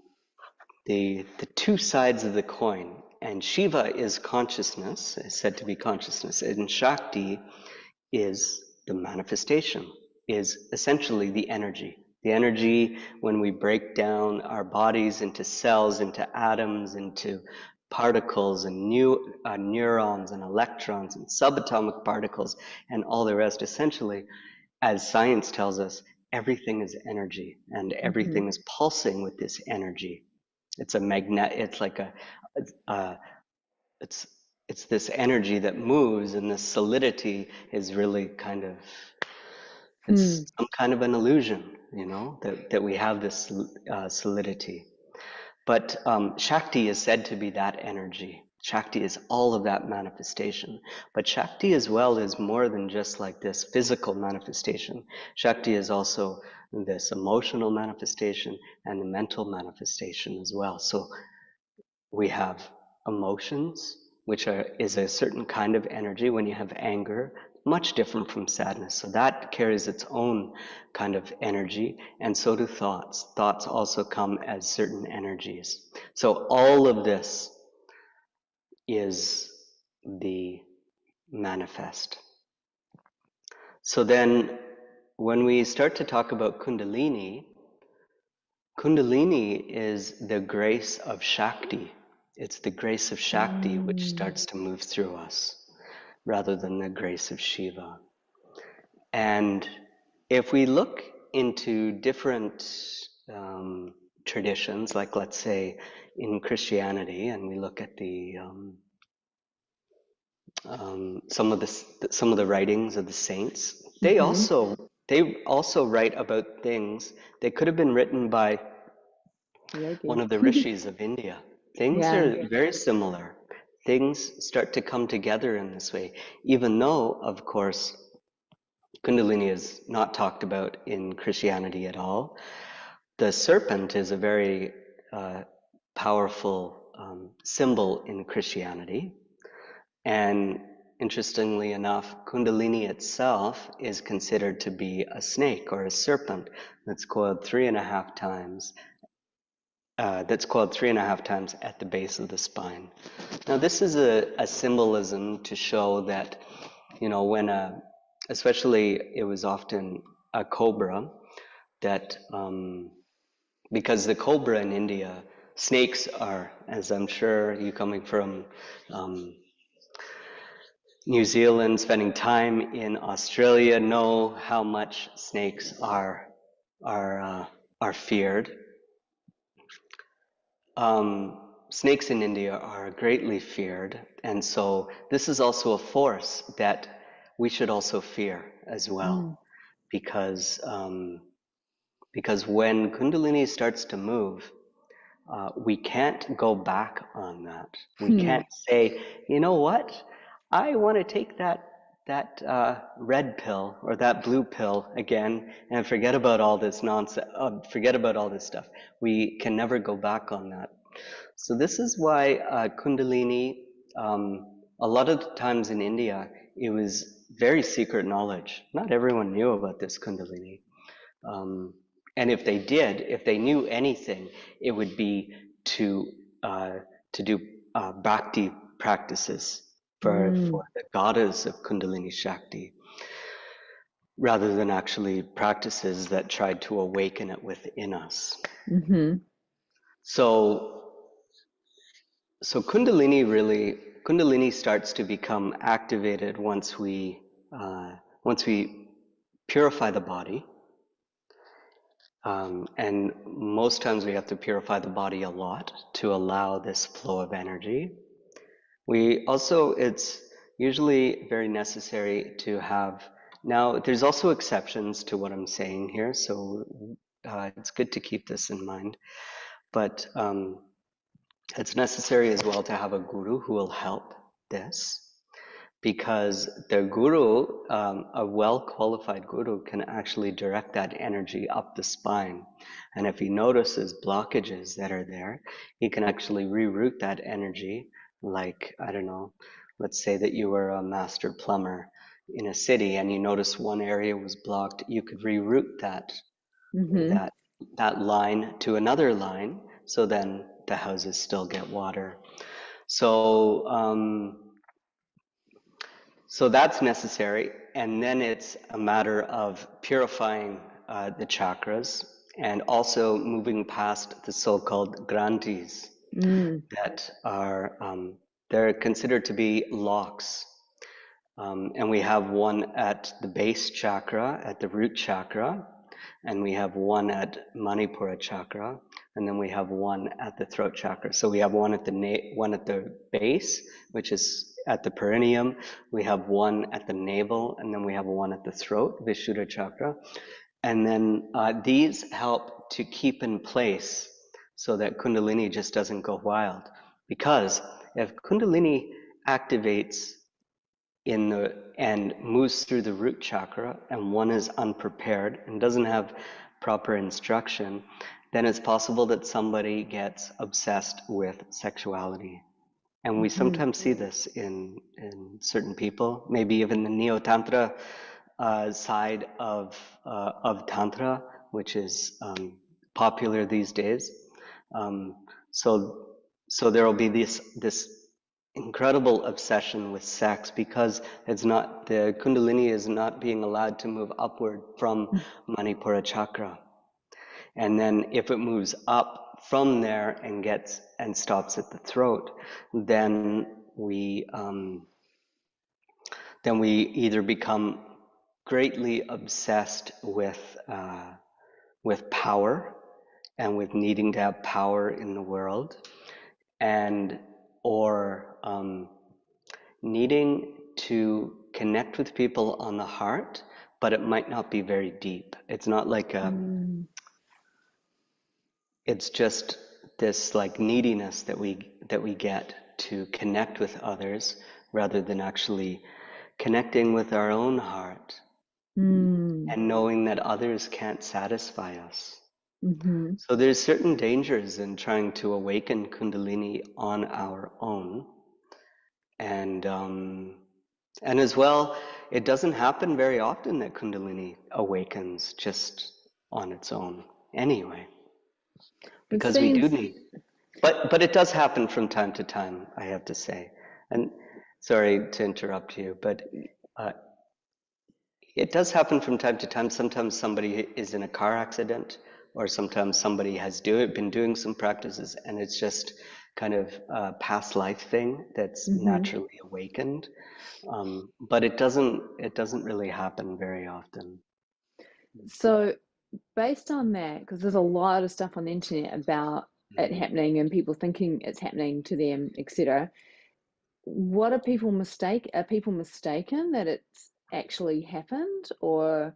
the the two sides of the coin. And Shiva is consciousness, is said to be consciousness, and Shakti is the manifestation, is essentially the energy. The energy when we break down our bodies into cells, into atoms, into particles and new uh, neurons and electrons and subatomic particles and all the rest. Essentially, as science tells us, everything is energy and everything mm-hmm. is pulsing with this energy. It's a magnet. It's like a, uh, it's it's this energy that moves, and the solidity is really kind of it's mm. some kind of an illusion, you know, that that we have this uh, solidity. But um, Shakti is said to be that energy. Shakti is all of that manifestation. But Shakti as well is more than just like this physical manifestation. Shakti is also this emotional manifestation and the mental manifestation as well. So we have emotions, which are, is a certain kind of energy. When you have anger, much different from sadness. So that carries its own kind of energy, and so do thoughts. Thoughts also come as certain energies. So all of this is the manifest. So then, when we start to talk about Kundalini, Kundalini is the grace of Shakti. It's the grace of Shakti mm. which starts to move through us rather than the grace of Shiva. And if we look into different um, traditions, like let's say in Christianity, and we look at the um, um, some of the some of the writings of the saints, they mm-hmm. also they also write about things that could have been written by Yogi. one of the rishis of India. Things yeah. are very similar. Things start to come together in this way, even though, of course, Kundalini is not talked about in Christianity at all. The serpent is a very uh, powerful um, symbol in Christianity. And interestingly enough, Kundalini itself is considered to be a snake or a serpent that's coiled three and a half times. Uh, that's called three and a half times at the base of the spine. Now, this is a, a symbolism to show that, you know, when a, especially it was often a cobra, that um, because the cobra in India, snakes are, as I'm sure you coming from um, New Zealand, spending time in Australia, know how much snakes are are uh, are feared. Um, snakes in India are greatly feared, and so this is also a force that we should also fear as well, mm. because um, because when Kundalini starts to move, uh, we can't go back on that. We hmm. can't say, you know what, I want to take that that uh, red pill or that blue pill again and forget about all this nonsense. Uh, forget about all this stuff. We can never go back on that. So this is why uh, Kundalini. Um, a lot of the times in India, it was very secret knowledge. Not everyone knew about this Kundalini. Um, and if they did, if they knew anything, it would be to uh, to do uh, bhakti practices for, mm. for the goddess of Kundalini Shakti, rather than actually practices that tried to awaken it within us. Mm-hmm. so so kundalini really kundalini starts to become activated once we uh, once we purify the body um, and most times we have to purify the body a lot to allow this flow of energy we also it's usually very necessary to have now there's also exceptions to what i'm saying here so uh, it's good to keep this in mind but um, it's necessary as well to have a guru who will help this because the guru, um, a well qualified guru, can actually direct that energy up the spine. And if he notices blockages that are there, he can actually reroute that energy. Like, I don't know, let's say that you were a master plumber in a city and you notice one area was blocked, you could reroute that, mm-hmm. that, that line to another line. So then the houses still get water. So, um, so that's necessary. And then it's a matter of purifying uh, the chakras and also moving past the so-called granthis mm. that are, um, they're considered to be locks. Um, and we have one at the base chakra, at the root chakra, and we have one at Manipura chakra, and then we have one at the throat chakra. So we have one at the na- one at the base, which is at the perineum. We have one at the navel, and then we have one at the throat, Vishuddha chakra. And then uh, these help to keep in place so that Kundalini just doesn't go wild. Because if Kundalini activates in the and moves through the root chakra and one is unprepared and doesn't have proper instruction, then it's possible that somebody gets obsessed with sexuality. And we mm-hmm. sometimes see this in, in certain people, maybe even the Neo Tantra uh, side of, uh, of Tantra, which is um, popular these days. Um, so, so there will be this, this incredible obsession with sex because it's not, the Kundalini is not being allowed to move upward from mm. Manipura chakra. And then if it moves up from there and gets and stops at the throat, then we um, then we either become greatly obsessed with uh, with power and with needing to have power in the world, and or um, needing to connect with people on the heart, but it might not be very deep. It's not like a mm it's just this like neediness that we that we get to connect with others rather than actually connecting with our own heart mm. and knowing that others can't satisfy us mm-hmm. so there's certain dangers in trying to awaken kundalini on our own. And um, and as well it doesn't happen very often that kundalini awakens just on its own anyway because we do need but but it does happen from time to time i have to say. And sorry to interrupt you but uh, it does happen from time to time. Sometimes somebody is in a car accident or sometimes somebody has do it, been doing some practices and it's just kind of a past life thing that's mm-hmm. naturally awakened um, but it doesn't it doesn't really happen very often so based on that, because there's a lot of stuff on the internet about it mm-hmm. happening and people thinking it's happening to them, etc. What are people mistake? Are people mistaken that it's actually happened, or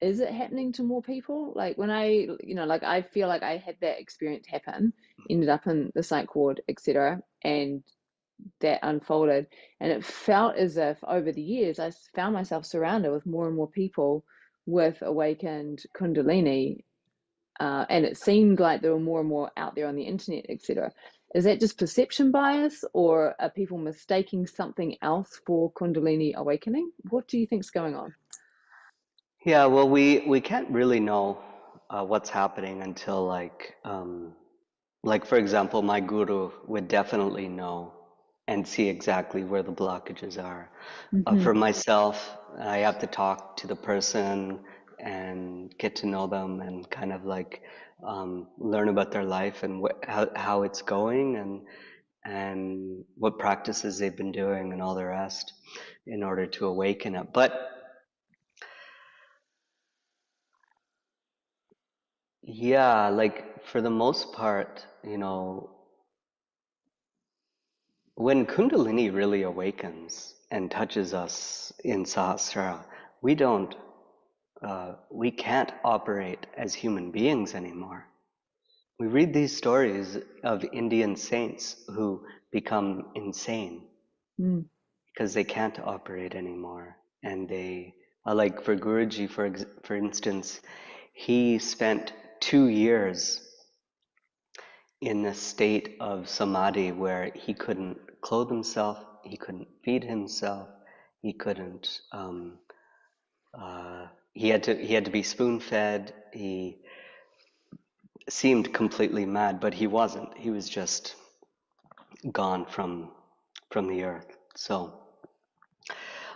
is it happening to more people? Like when I, you know, like I feel like I had that experience happen, ended up in the psych ward, etc., and that unfolded, and it felt as if over the years I found myself surrounded with more and more people with awakened kundalini uh, and it seemed like there were more and more out there on the internet etc is that just perception bias or are people mistaking something else for kundalini awakening what do you think's going on yeah well we we can't really know uh, what's happening until like um, like for example my guru would definitely know and see exactly where the blockages are. Uh, mm-hmm. Uh, for myself, I have to talk to the person and get to know them and kind of like um, learn about their life and wh- how, how it's going and and what practices they've been doing and all the rest in order to awaken it. But yeah, like for the most part, you know, when Kundalini really awakens and touches us in Sahasrara, we don't, uh, we can't operate as human beings anymore. We read these stories of Indian saints who become insane Mm. because they can't operate anymore. And they, uh, like for Guruji, for, ex- for instance, he spent two years in a state of samadhi where he couldn't clothe himself, he couldn't feed himself, he couldn't, um, uh, he had to, he had to be spoon fed. He seemed completely mad, but he wasn't. He was just gone from, from the earth. So,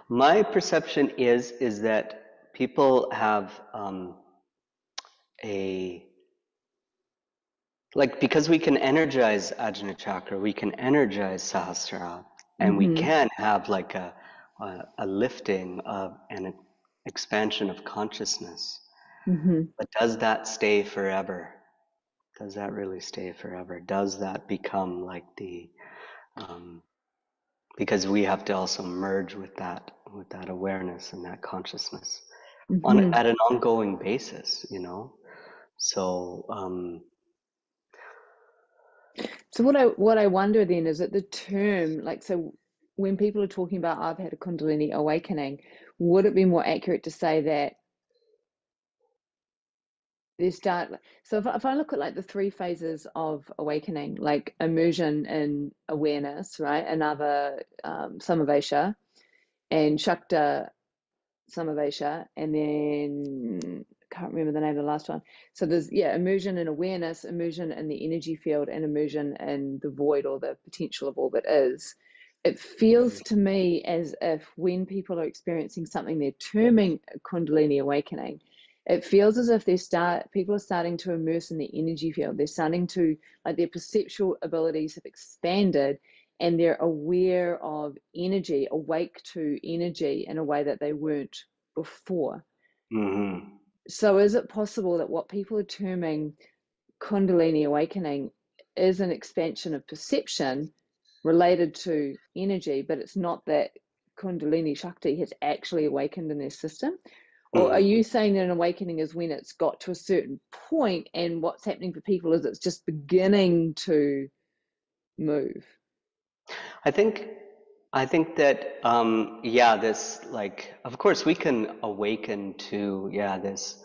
my perception is is that people have um, a like because we can energize Ajna Chakra, we can energize Sahasrara, and we hmm can have like a a, a lifting of an expansion of consciousness. hmm But does that stay forever? Does that really stay forever? Does that become like the um, because we have to also merge with that with that awareness and that consciousness on hmm at an ongoing basis, you know. So um, So what I what I wonder then is that the term, like, so when people are talking about I've had a Kundalini awakening, would it be more accurate to say that they start? So if, I- if I look at like the three phases of awakening, like immersion in awareness, right? Another um, samavesha and shakta samavesha, and then can't remember the name of the last one. So there's yeah, immersion in awareness, immersion in the energy field, and immersion in the void or the potential of all that is. It feels to me as if when people are experiencing something they're terming a Kundalini awakening, it feels as if they start people are starting to immerse in the energy field. They're starting to like their perceptual abilities have expanded and they're aware of energy, awake to energy in a way that they weren't before. mhm. So, is it possible that what people are terming Kundalini awakening is an expansion of perception related to energy, but it's not that Kundalini Shakti has actually awakened in their system? Or are you mm. saying that an awakening is when it's got to a certain point and what's happening for people is it's just beginning to move? I think I think that um, yeah, this like of course we can awaken to yeah this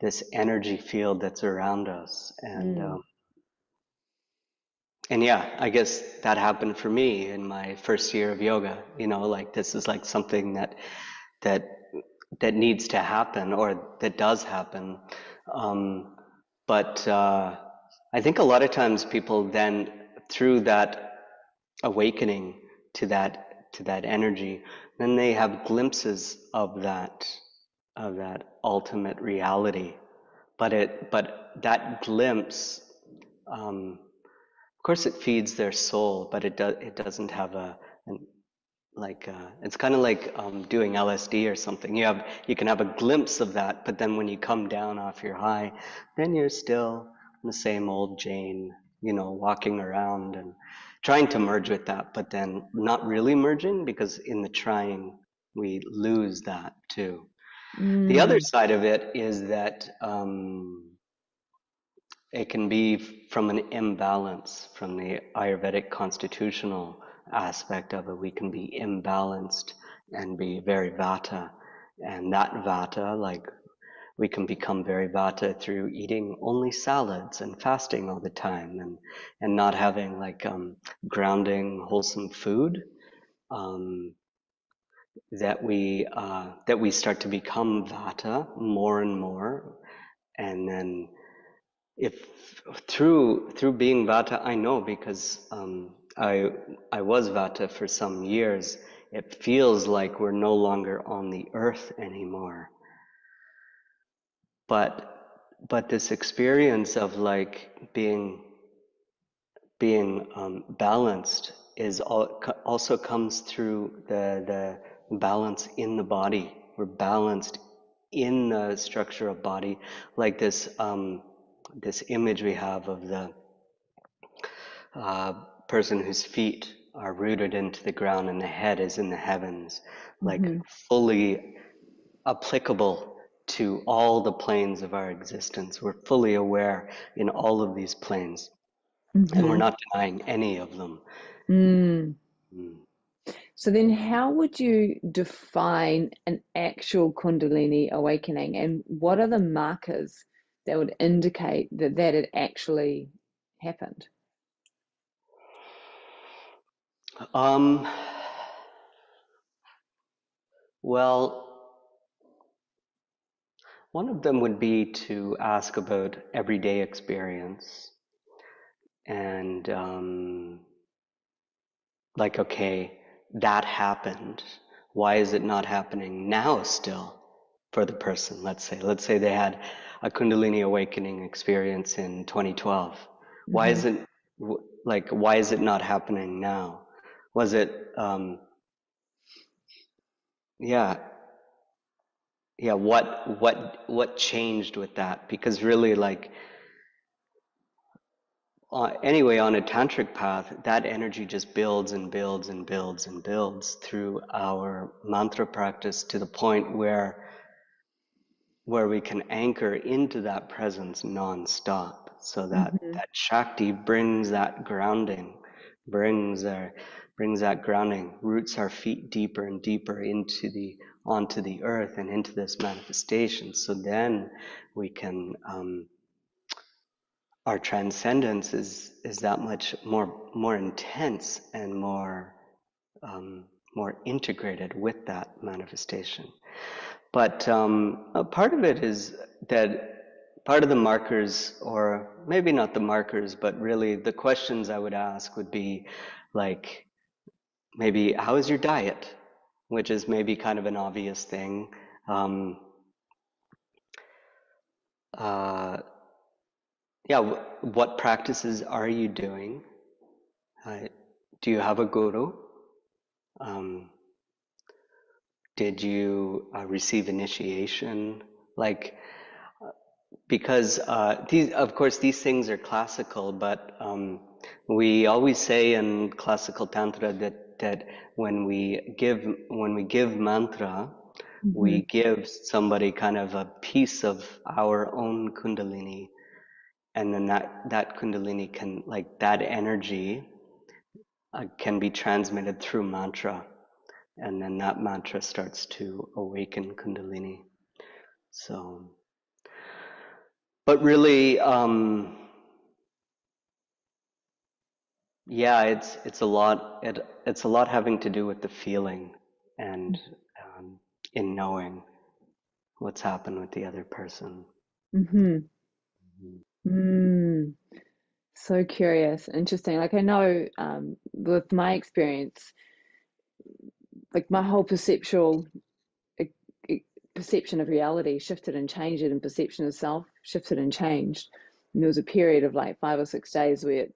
this energy field that's around us and Mm, um, and yeah, I guess that happened for me in my first year of yoga. You know, like this is like something that that that needs to happen or that does happen. Um, but uh, I think a lot of times people then through that awakening to that to that energy, then they have glimpses of that of that ultimate reality. But it but that glimpse um, of course, it feeds their soul, but it does it doesn't have a an, like uh it's kind of like um, doing LSD or something. You have you can have a glimpse of that, but then when you come down off your high, then you're still the same old Jane, you know, walking around and trying to merge with that, but then not really merging because in the trying we lose that too. The other mm, side of it is that. Um, it can be from an imbalance from the Ayurvedic constitutional aspect of it. We can be imbalanced and be very vata. And that vata, like we can become very vata through eating only salads and fasting all the time and, and not having like um, grounding, wholesome food. Um, that we uh, that we start to become vata more and more, and then if through through being vata i know because um, i i was vata for some years it feels like we're no longer on the earth anymore but but this experience of like being being um, balanced is all, also comes through the the balance in the body. We're balanced in the structure of body, like this um, this image we have of the uh, person whose feet are rooted into the ground and the head is in the heavens, like mm-hmm. fully applicable to all the planes of our existence. We're fully aware in all of these planes, mm-hmm. and we're mm-hmm. not denying any of them. Mm. Mm. So then, how would you define an actual Kundalini awakening, and what are the markers that would indicate that that had actually happened? Um, well, one of them would be to ask about everyday experience and um, like, okay, that happened. Why is it not happening now still for the person? Let's say, let's say they had a Kundalini awakening experience in 2012. Mm-hmm. Why is it like? Why is it not happening now? Was it? Um, yeah, yeah. What what what changed with that? Because really, like uh, anyway, on a tantric path, that energy just builds and builds and builds and builds through our mantra practice to the point where where we can anchor into that presence nonstop, so that mm-hmm. that shakti brings that grounding, brings our brings that grounding, roots our feet deeper and deeper into the onto the earth and into this manifestation. So then we can. Um, our transcendence is is that much more more intense and more um, more integrated with that manifestation. But um, part of it is that part of the markers, or maybe not the markers, but really the questions I would ask would be like, maybe how is your diet, which is maybe kind of an obvious thing. Um, uh, yeah, what practices are you doing? Uh, do you have a guru? Um, did you uh, receive initiation? Like, because uh, these, of course, these things are classical, but um, we always say in classical tantra that that when we give when we give mantra, mm-hmm. we give somebody kind of a piece of our own kundalini. And then that that kundalini can like that energy uh, can be transmitted through mantra. And then that mantra starts to awaken kundalini. So but really um, yeah it's it's a lot it, it's a lot having to do with the feeling and um, in knowing what's happened with the other person mm-hmm. Mm-hmm. Mm, so curious, interesting. Like I know um, with my experience, like my whole perceptual perception of reality shifted and changed, and perception of self shifted and changed. And there was a period of like five or six days where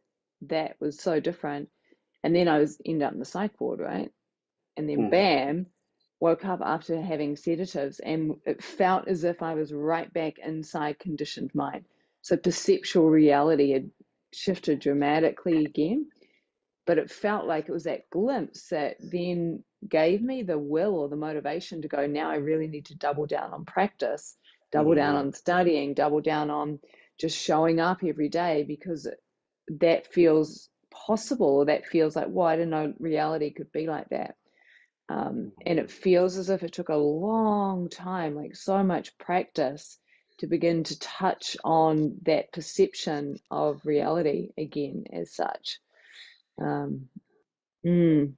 that was so different, and then I was end up in the psych ward, right? And then mm. bam, woke up after having sedatives, and it felt as if I was right back inside conditioned mind so perceptual reality had shifted dramatically again. But it felt like it was that glimpse that then gave me the will or the motivation to go, now I really need to double down on practice, double mm-hmm. down on studying, double down on just showing up every day because that feels possible that feels like, well, I didn't know reality could be like that. Um, and it feels as if it took a long time, like so much practice to begin to touch on that perception of reality again as such. Um, mm,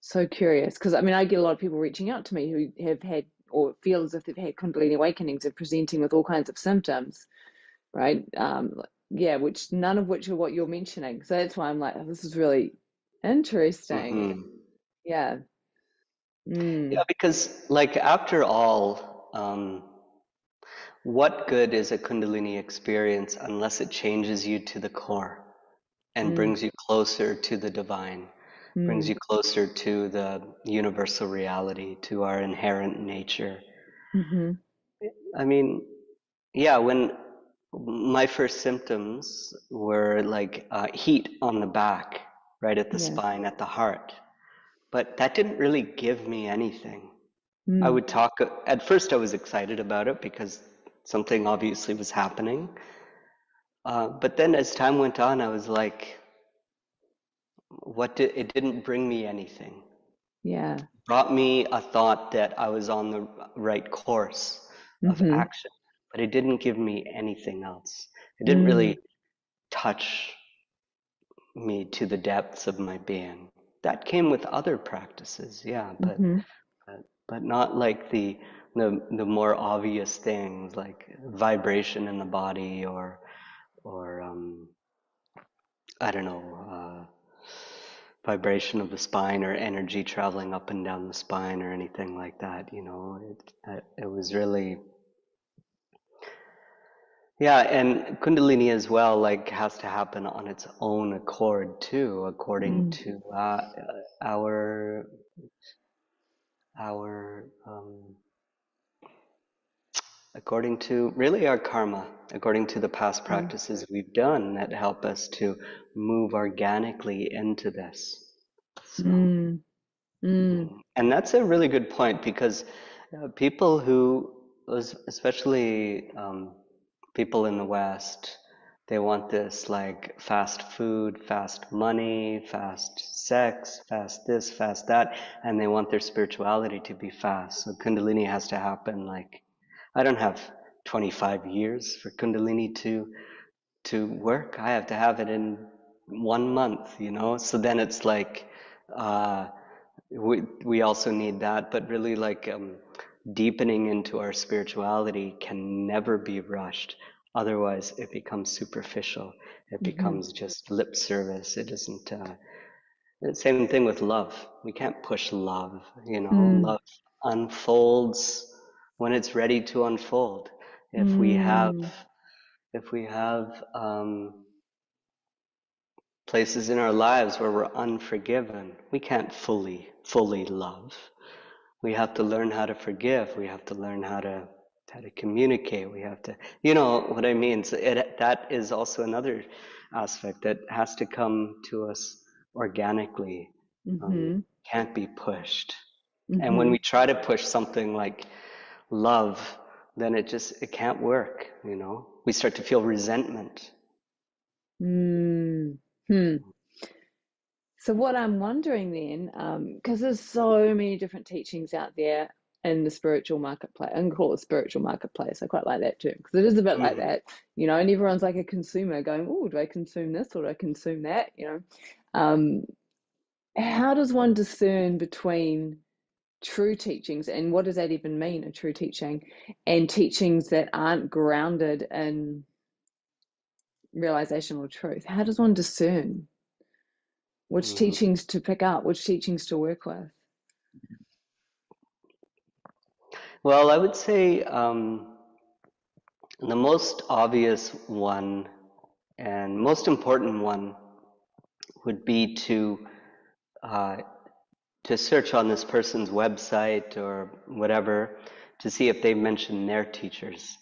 so curious because I mean, I get a lot of people reaching out to me who have had or feel as if they've had Kundalini awakenings and presenting with all kinds of symptoms, right? Um, yeah, which none of which are what you're mentioning. So that's why I'm like, oh, this is really interesting. Mm-hmm. Yeah. Mm. Yeah, because like after all, um, what good is a Kundalini experience unless it changes you to the core and Mm, brings you closer to the divine, brings mm, you closer to the universal reality, to our inherent nature? mm-hmm. I mean, yeah, when my first symptoms were like uh, heat on the back, right at the Yeah. spine, at the heart, but that didn't really give me anything. I Mm, would talk, at first, I was excited about it because something obviously was happening. Uh, but then as time went on, I was like, what did, it didn't bring me anything. yeah. Brought me a thought that I was on the right course of Mm-hmm. action, but it didn't give me anything else. It didn't Mm, really touch me to the depths of my being. That came with other practices, yeah, but mm-hmm. but, but not like the, the the more obvious things like vibration in the body or or um, I don't know uh, vibration of the spine or energy traveling up and down the spine or anything like that. You know, it it, it was really yeah, and Kundalini as well, like, has to happen on its own accord too, according Mm, to uh, our our um, according to really our karma, according to the past mm, practices we've done that help us to move organically into this. So, mm, mm, mm, and that's a really good point because uh, people who, especially um, people in the West, they want this like fast food, fast money, fast sex, fast this, fast that, and they want their spirituality to be fast. So Kundalini has to happen like I don't have 25 years for Kundalini to to work. I have to have it in one month, you know. So then it's like uh, we we also need that, but really like um, deepening into our spirituality can never be rushed. Otherwise, it becomes superficial. It mm-hmm. becomes just lip service. It isn't. Uh, the same thing with love. We can't push love. You know, Mm, love unfolds when it's ready to unfold. If we have, mm, if we have um, places in our lives where we're unforgiven, we can't fully, fully love. We have to learn how to forgive. We have to learn how to how to communicate. We have to, you know what I mean. So it, that is also another aspect that has to come to us organically. Um, mm-hmm. can't be pushed. And when Mm-hmm. we try to push something like love, then it just it can't work. You know, we start to feel resentment. Mm, hmm. So what I'm wondering then, because there's so many different teachings out there in the spiritual marketplace, and call it spiritual marketplace. I quite like that term because it is a bit like Mm. that, you know, and everyone's like a consumer going, oh, do I consume this or do I consume that? You know, um, how does one discern between true teachings and what does that even mean, a true teaching, and teachings that aren't grounded in realization or truth? How does one discern which Mm. teachings to pick up, which teachings to work with? Well, I would say um, the most obvious one and most important one would be to uh, to search on this person's website or whatever to see if they mention their teachers.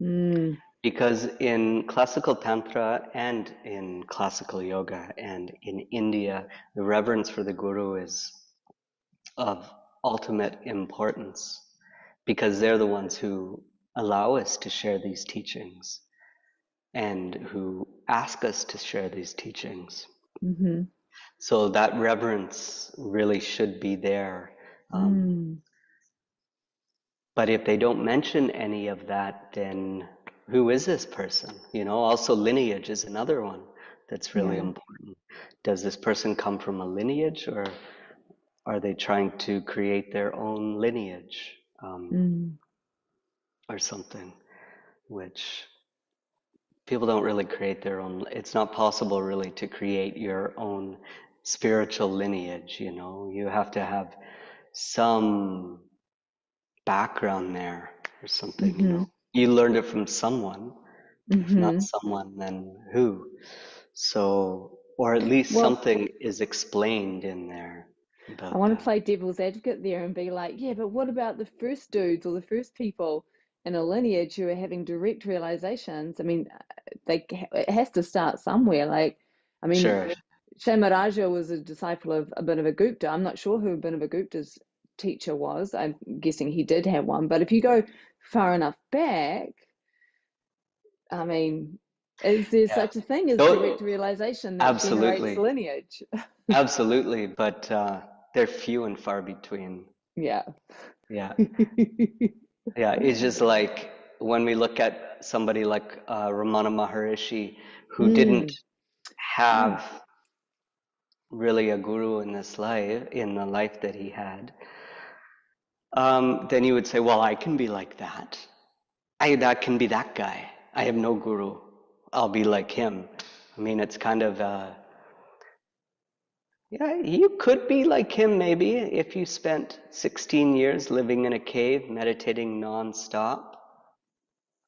Mm, Because in classical tantra and in classical yoga and in India, the reverence for the guru is of ultimate importance because they're the ones who allow us to share these teachings and who ask us to share these teachings. hmm So that reverence really should be there. Um, mm, but if they don't mention any of that, then who is this person? You know, also lineage is another one that's really yeah. important. Does this person come from a lineage or are they trying to create their own lineage um, Mm, or something? Which people don't really create their own, it's not possible really to create your own spiritual lineage, you know, you have to have some background there or something, you hmm know. You learned it from someone. If Mm-hmm. not someone, then who? So, or at least Well, something is explained in there I want to play devil's advocate there and be like, yeah, but what about the first dudes or the first people in a lineage who are having direct realizations? I mean, they it has to start somewhere. Like, I mean, Sure. Kshemaraja was a disciple of Abhinava Gupta. I'm not sure who Abhinava Gupta's teacher was. I'm guessing he did have one. But if you go far enough back, I mean, is there Yeah. such a thing as direct realization that generates absolutely. lineage? Absolutely. But uh, they're few and far between. Yeah. Yeah. Yeah. It's just like when we look at somebody like uh, Ramana Maharishi, who Mm. didn't have really a guru in this life, in the life that he had, um, then you would say, well, I can be like that. I that can be that guy. I have no guru. I'll be like him. I mean, it's kind of uh, yeah, you could be like him maybe if you spent 16 years living in a cave, meditating nonstop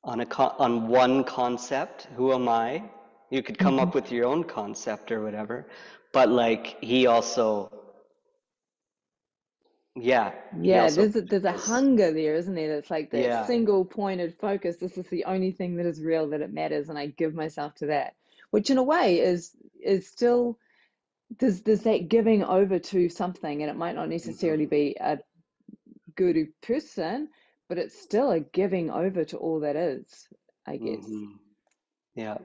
on a con- on one concept. Who am I? You could come Mhm. up with your own concept or whatever. But like he also, yeah, Yeah, also there's a, there's a hunger there, isn't there? It's like that Yeah. single pointed focus. This is the only thing that is real, that it matters, and I give myself to that. Which in a way is is still there's there's that giving over to something, and it might not necessarily be a guru person, but it's still a giving over to all that is, I guess. Mhm. Yeah.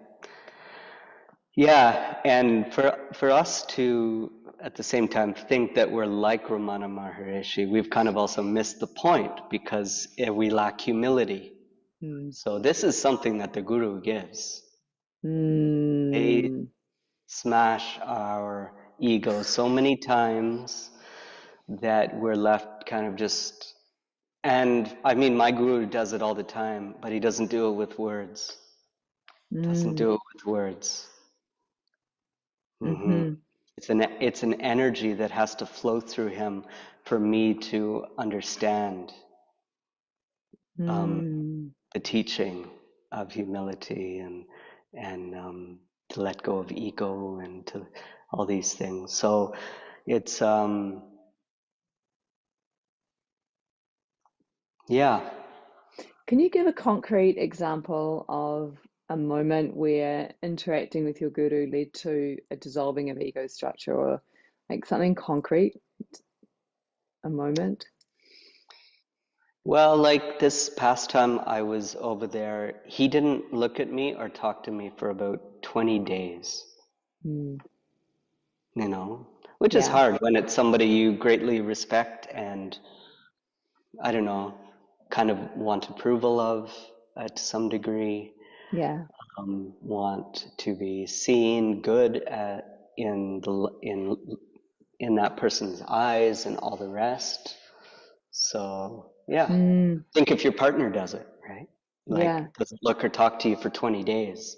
Yeah, and for for us to at the same time think that we're like Ramana Maharishi, we've kind of also missed the point because eh, we lack humility. Mm. So this is something that the guru gives. Mm. Smash our ego so many times that we're left kind of just and I mean my guru does it all the time, but he doesn't do it with words. Doesn't Mm. do it with words. hmm Mhm. It's an it's an energy that has to flow through him for me to understand um, Mm. the teaching of humility and and um, to let go of ego and to all these things. So it's um, yeah. Can you give a concrete example of a moment where interacting with your guru led to a dissolving of ego structure or like something concrete, a moment? Well, like this past time I was over there, he didn't look at me or talk to me for about 20 days. Mm. you know, which is hard when it's somebody you greatly respect and I don't know, kind of want approval of uh, to some degree, Yeah. um, want to be seen good at, in the in in that person's eyes and all the rest. So yeah, Mm. think if your partner does it, right? Like Yeah. doesn't look or talk to you for 20 days.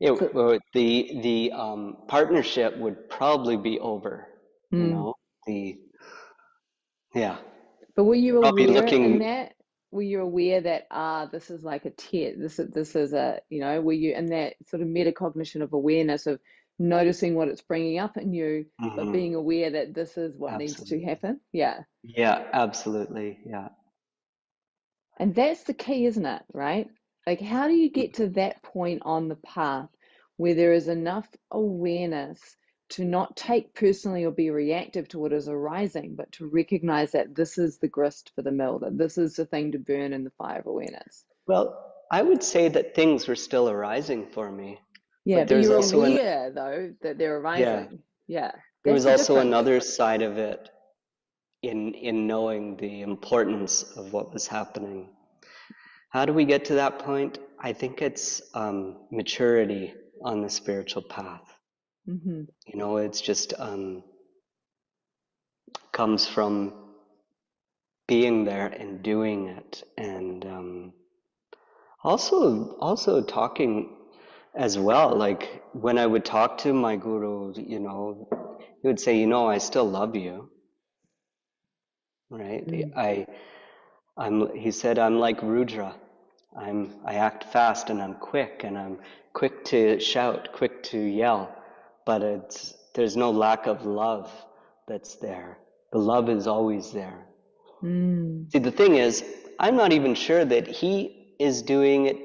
It, So- the the um, partnership would probably be over. You Mm. know, the yeah, But were you aware in looking- that? Were you aware that ah, this is like a test? This is this is a you know, were you in that sort of metacognition of awareness of noticing what it's bringing up in you, but Mhm. being aware that this is what needs to happen? Yeah. yeah, absolutely, yeah. And that's the key, isn't it? Right? Like, how do you get to that point on the path where there is enough awareness to not take personally or be reactive to what is arising, but to recognize that this is the grist for the mill, that this is the thing to burn in the fire of awareness? Well, I would say that things were still arising for me. Yeah, But but you're also an- aware, though, that they're arising. Yeah. There was also difference. another side of it in in knowing the importance of what was happening. How do we get to that point? I think it's um, maturity on the spiritual path. Mhm. You know, it's just um, comes from being there and doing it, and um, also also talking as well. Like when I would talk to my guru, you know, he would say, "You know, I still love you." Right? Mm. I, I'm. He said, "I'm like Rudra." I'm, I act fast and I'm quick and I'm quick to shout, quick to yell, but it's, there's no lack of love that's there. The love is always there. Mm. See, the thing is, I'm not even sure that he is doing it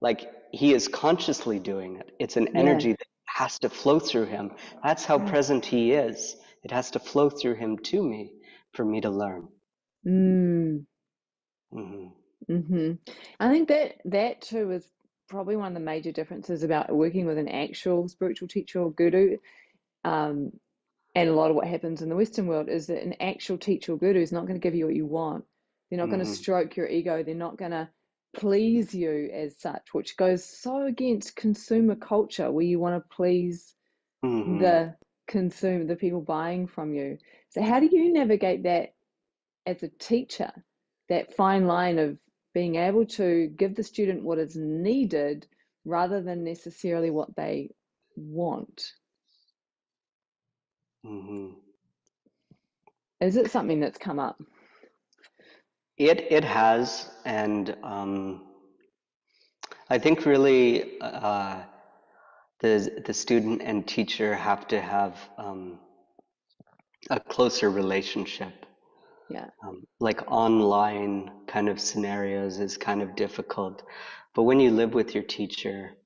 like he is consciously doing it. It's an Yeah. energy that has to flow through him. That's how Yeah. present he is. It has to flow through him to me for me to learn. Mm. hmm hmm I think that that too is probably one of the major differences about working with an actual spiritual teacher or guru. Um, and a lot of what happens in the Western world is that an actual teacher or guru is not going to give you what you want. They're not going to stroke your ego. They're not going to please you as such, which goes so against consumer culture where you want to please hmm the consumer, the people buying from you. So how do you navigate that as a teacher, that fine line of being able to give the student what is needed rather than necessarily what they want? hmm Is it something that's come up? It it has, and um, I think really uh, the the student and teacher have to have um, a closer relationship. Yeah. Um, like online kind of scenarios is kind of difficult, but when you live with your teacher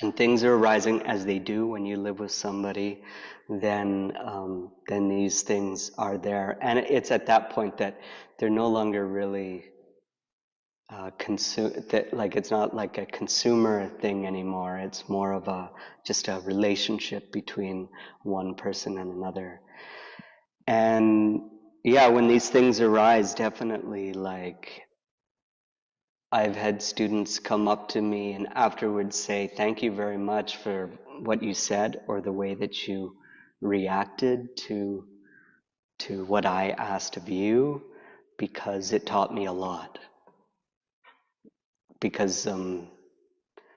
and things are arising as they do when you live with somebody, then um, then these things are there, and it's at that point that they're no longer really uh, consume that like it's not like a consumer thing anymore. It's more of a just a relationship between one person and another, and yeah, when these things arise, definitely like I've had students come up to me and afterwards say, Thank you very much for what you said or the way that you reacted to to what I asked of you because it taught me a lot. Because um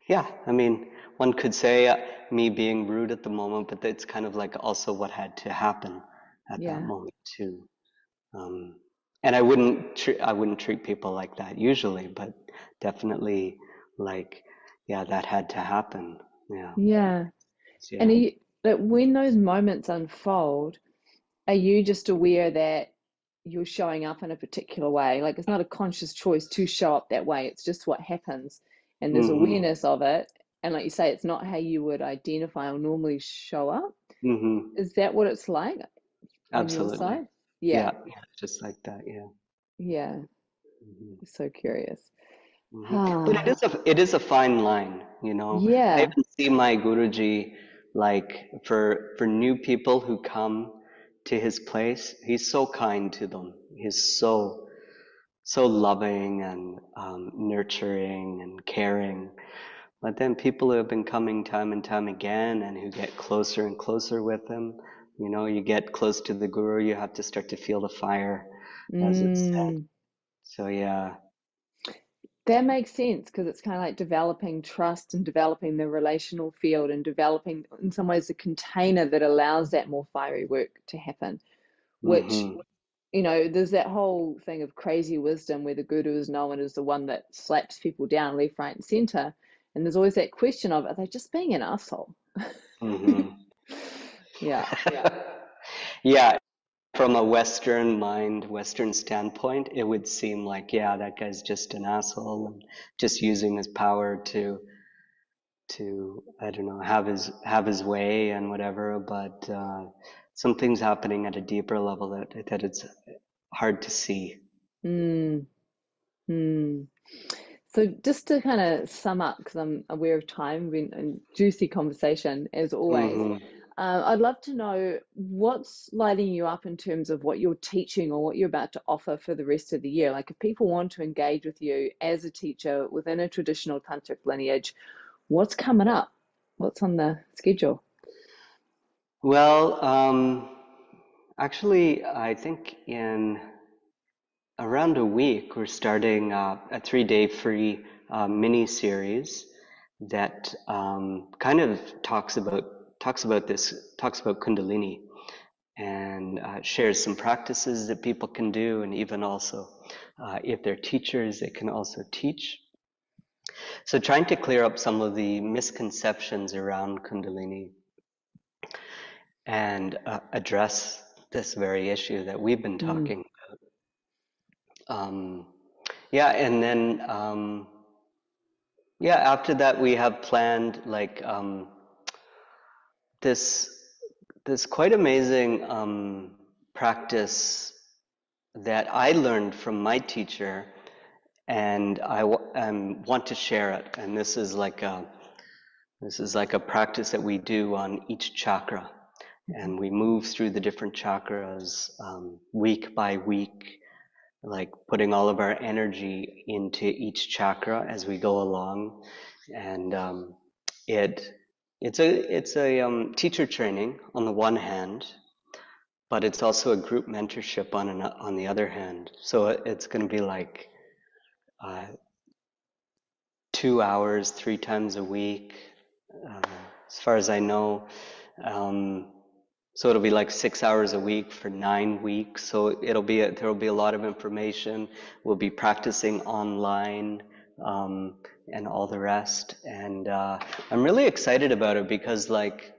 yeah, I mean, one could say uh, me being rude at the moment, but it's kind of like also what had to happen at that moment too. Um, and I wouldn't tre- I wouldn't treat people like that usually, but definitely like yeah, that had to happen. Yeah, Yeah. yeah. And are you, when those moments unfold, are you just aware that you're showing up in a particular way? Like it's not a conscious choice to show up that way, it's just what happens. And there's hmm awareness of it. And like you say, it's not how you would identify or normally show up. hmm Is that what it's like Absolutely. Yeah, Yeah. just like that. Yeah. Yeah. hmm So curious. hmm But it Ah, a it is a fine line, you know. Yeah. I even see my Guruji like for for new people who come to his place, he's so kind to them. He's so so loving and um, nurturing and caring. But then people who have been coming time and time again and who get closer and closer with him, you know, you get close to the guru, you have to start to feel the fire, as it's said. Mm, So yeah. that makes sense because it's kind of like developing trust and developing the relational field and developing, in some ways, a container that allows that more fiery work to happen, which hmm you know, there's that whole thing of crazy wisdom where the guru is known as the one that slaps people down left, right, and center. And there's always that question of, are they just being an asshole? hmm Yeah. Yeah, from a Western mind, Western standpoint, it would seem like, yeah, that guy's just an asshole and just using his power to to I don't know have his have his way and whatever. But uh, something's happening at a deeper level that that it's hard to see. Mm, mm. So just to kind of sum up, because I'm aware of time, been a juicy conversation as always. hmm Uh, I'd love to know what's lighting you up in terms of what you're teaching or what you're about to offer for the rest of the year. Like, if people want to engage with you as a teacher within a traditional tantric lineage, what's coming up? What's on the schedule? Well, um, actually, I think in around a week we're starting uh, a three-day free uh, mini series that um, kind of talks about talks about this talks about Kundalini and uh, shares some practices that people can do, and even also uh, if they're teachers, they can also teach So, trying to clear up some of the misconceptions around Kundalini and uh, address this very issue that we've been Mm. talking about. Um, yeah, and then, um, yeah, after that, we have planned like um, this this quite amazing um, practice that I learned from my teacher, and I um, want to share it. And this is like a this is like a practice that we do on each chakra, and we move through the different chakras um, week by week, like putting all of our energy into each chakra as we go along, and um, it it's a it's a um, teacher training on the one hand, but it's also a group mentorship on an, on the other hand. So it's going to be like uh, two hours, three times a week, uh, as far as I know. Um, so it'll be like six hours a week for nine weeks. So it'll be a, there'll be a lot of information. We'll be practicing online um, and all the rest. And uh, I'm really excited about it because like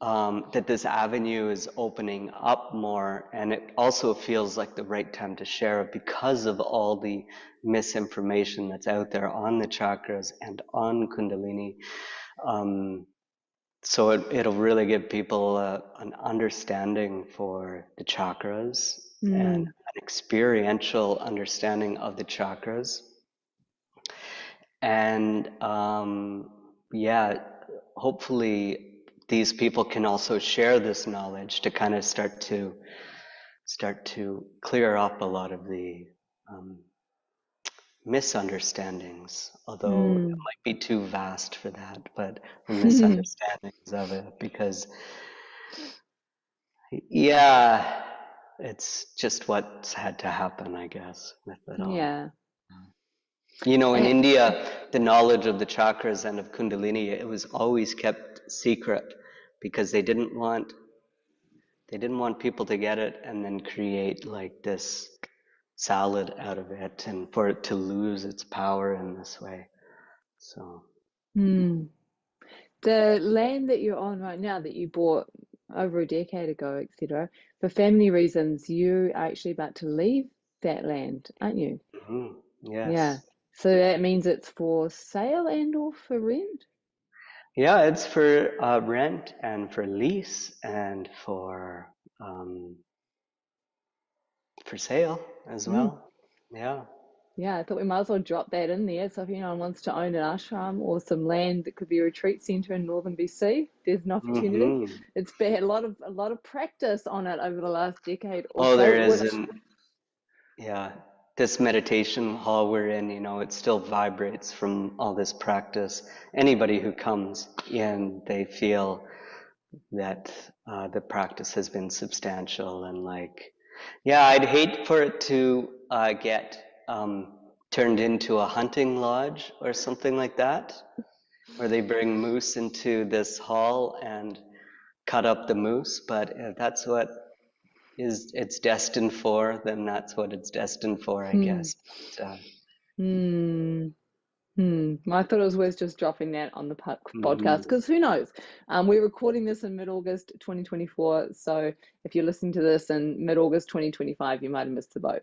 um, that this avenue is opening up more, and it also feels like the right time to share it because of all the misinformation that's out there on the chakras and on Kundalini. Um, so it, it'll really give people uh, an understanding for the chakras and Mm. an experiential understanding of the chakras. And um, yeah, hopefully these people can also share this knowledge to kind of start to start to clear up a lot of the um, misunderstandings. Although it Mm. might be too vast for that, but the misunderstandings of it because yeah, it's just what's had to happen, I guess, with it all. Yeah. You know, in India, the knowledge of the chakras and of Kundalini, it was always kept secret because they didn't want they didn't want people to get it and then create like this salad out of it and for it to lose its power in this way. So, Mm. The land that you're on right now that you bought over a decade ago, etc., for family reasons, you are actually about to leave that land, aren't you? mhm, Yeah. So that means it's for sale and or for rent? Yeah, it's for uh, rent and for lease and for um, for sale as Mm. well. Yeah. Yeah, I thought we might as well drop that in there. So if anyone wants to own an ashram or some land that could be a retreat center in northern BC, there's an opportunity. hmm It's been a lot of a lot of practice on it over the last decade or Oh, there so, is, which yeah, this meditation hall we're in, you know, it still vibrates from all this practice. Anybody who comes in, they feel that uh, the practice has been substantial and like, yeah, I'd hate for it to uh, get um, turned into a hunting lodge or something like that, where they bring moose into this hall and cut up the moose. But if that's what is it's destined for, then that's what it's destined for, I hmm, guess. But, uh, hmm, hmm. I thought it was worth just dropping that on the podcast mhm. because who knows? Um, we're recording this in mid-August 2024, so if you're listening to this in mid-August 2025, you might have missed the boat.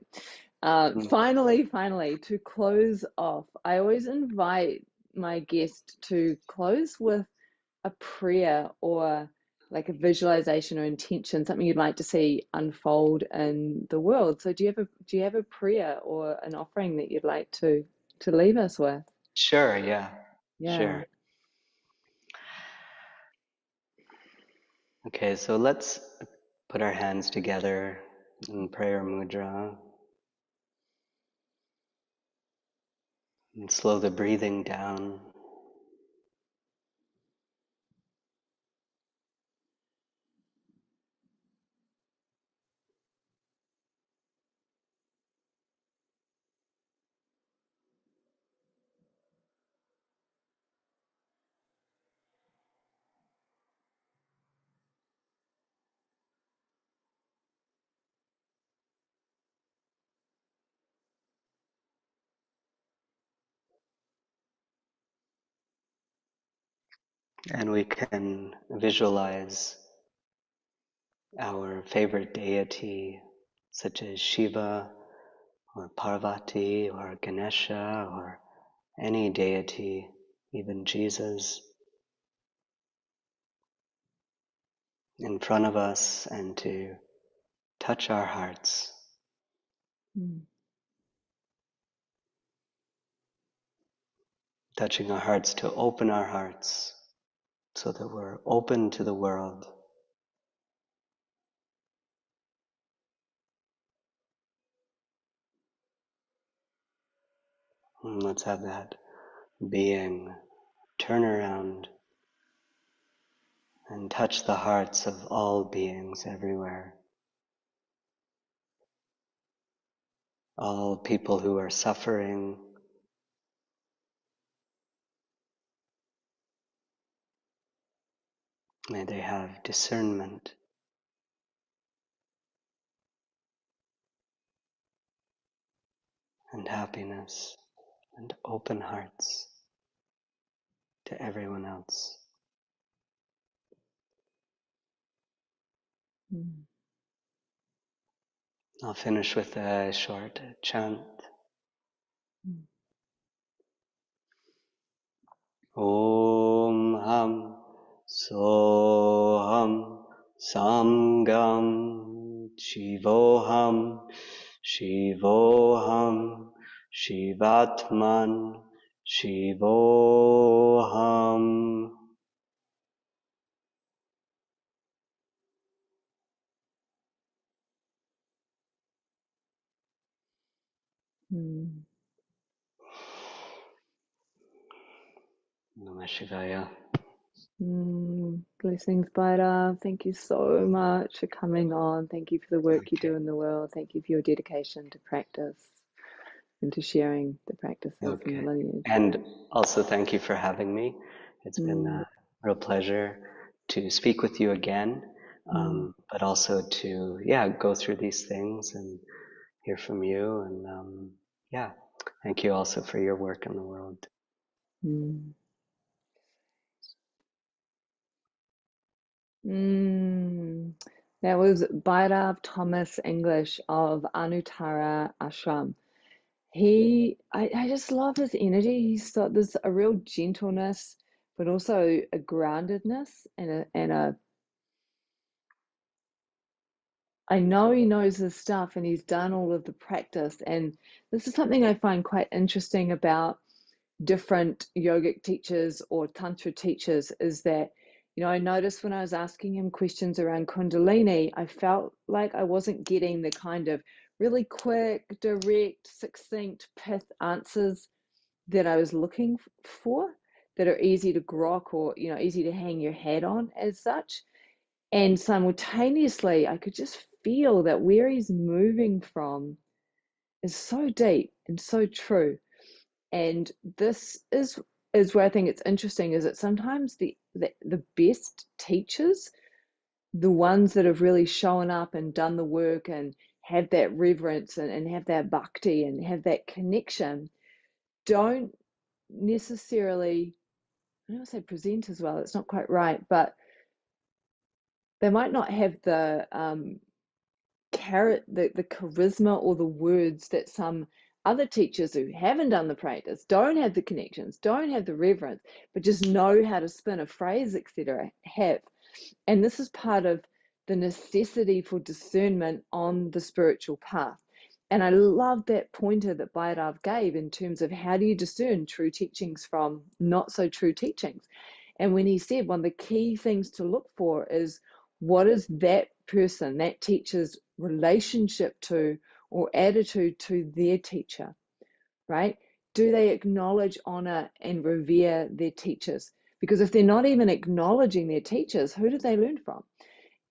Uh, Mm. finally, finally, to close off, I always invite my guest to close with a prayer or like a visualization or intention, something you'd like to see unfold in the world. So do you have a do you have a prayer or an offering that you'd like to to leave us with? Sure, yeah, Yeah. sure. Okay, so let's put our hands together in prayer mudra and slow the breathing down. And we can visualize our favorite deity, such as Shiva or Parvati or Ganesha or any deity, even Jesus, in front of us and to touch our hearts. Mm. Touching our hearts to open our hearts so that we're open to the world. And let's have that being turn around and touch the hearts of all beings everywhere. All people who are suffering. May they have discernment. And happiness and open hearts to everyone else. Mm. I'll finish with a short chant. Mm. Om Ham Soham Samgam Shivoham Shivoham Shivatman Shivoham Mm. Namah Shivaya. Mm. Blessings, Baida. Thank you so much for coming on. Thank you for the work you do in the world. Thank you for your dedication to practice and to sharing the practices and Okay. the lineage. And also thank you for having me. It's been Mm. a real pleasure to speak with you again, um, but also to, yeah, go through these things and hear from you. And um, yeah, thank you also for your work in the world. Mm. That was Bhairav Thomas English of Anuttara Ashram. He, I, I just love his energy. He's got this a real gentleness, but also a groundedness and a and a. I know he knows his stuff and he's done all of the practice. And this is something I find quite interesting about different yogic teachers or tantra teachers is that you know i noticed when i was asking him questions around kundalini i felt like i wasn't getting the kind of really quick direct succinct pith answers that i was looking for that are easy to grok or you know easy to hang your head on as such. And simultaneously i could just feel that where he's moving from is so deep and so true. And this is is where I think it's interesting is that sometimes the, the the best teachers, the ones that have really shown up and done the work and have that reverence and, and have that bhakti and have that connection, don't necessarily I don't say present as well, it's not quite right, but they might not have the um carrot the, the charisma or the words that some other teachers who haven't done the practice don't have the connections don't have the reverence but just know how to spin a phrase etc have. And this is part of the necessity for discernment on the spiritual path. And i love that pointer that Bhairav gave in terms of how do you discern true teachings from not so true teachings? And when he said one of the key things to look for is what is that person, that teacher's relationship to or attitude to their teacher, right? Do they acknowledge, honor, and revere their teachers? Because if they're not even acknowledging their teachers, who did they learn from?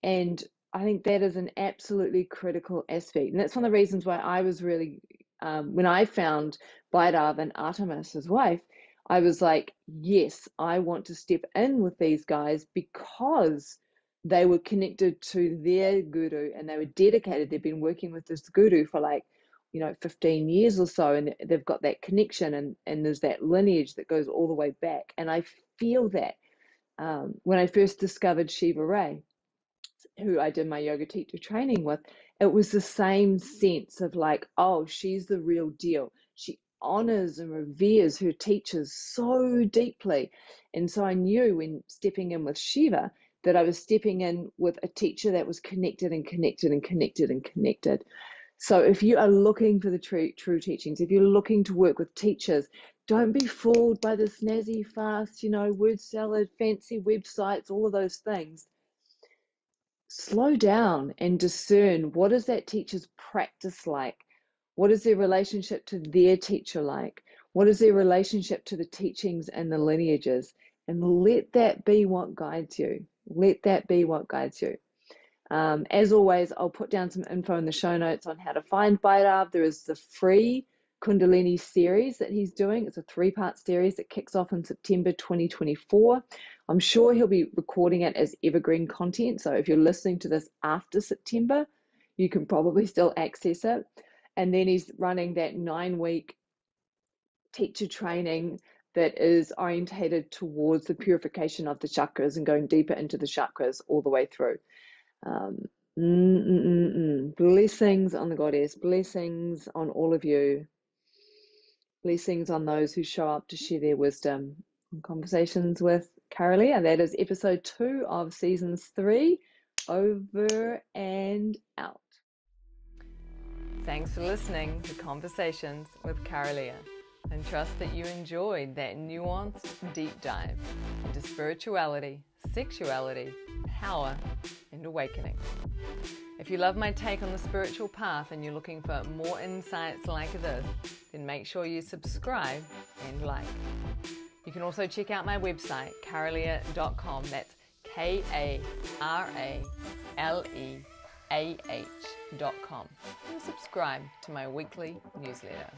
And I think that is an absolutely critical aspect. And that's one of the reasons why I was really, um, when I found Bhairav and Artemis, his wife, I was like, yes, I want to step in with these guys because they were connected to their guru and they were dedicated. They've been working with this guru for like, you know, 15 years or so, and they've got that connection and, and there's that lineage that goes all the way back. And I feel that um, when I first discovered Shiva Rea, who I did my yoga teacher training with, it was the same sense of like, oh, she's the real deal. She honors and reveres her teachers so deeply. And so I knew when stepping in with Shiva that I was stepping in with a teacher that was connected and connected and connected and connected. So if you are looking for the true true teachings, if you're looking to work with teachers, don't be fooled by the snazzy, fast, you know, word salad, fancy websites, all of those things. Slow down and discern what is that teacher's practice like? What is their relationship to their teacher like? What is their relationship to the teachings and the lineages? And let that be what guides you. Let that be what guides you. Um, as always, I'll put down some info in the show notes on how to find Bhairav. There is the free Kundalini series that he's doing. It's a three part series that kicks off in September 2024. I'm sure he'll be recording it as evergreen content. So if you're listening to this after September, you can probably still access it. And then he's running that nine week teacher training that is orientated towards the purification of the chakras and going deeper into the chakras all the way through. Um, blessings on the goddess, blessings on all of you, blessings on those who show up to share their wisdom. Conversations with Kara-Leah. That is episode two of seasons three. Over and out. Thanks for listening to Conversations with Kara-Leah and trust that you enjoyed that nuanced deep dive into spirituality, sexuality, power, and awakening. If you love my take on the spiritual path and you're looking for more insights like this, then make sure you subscribe and like. You can also check out my website, karaleah.com. That's K A R A L E A H.com. And subscribe to my weekly newsletter.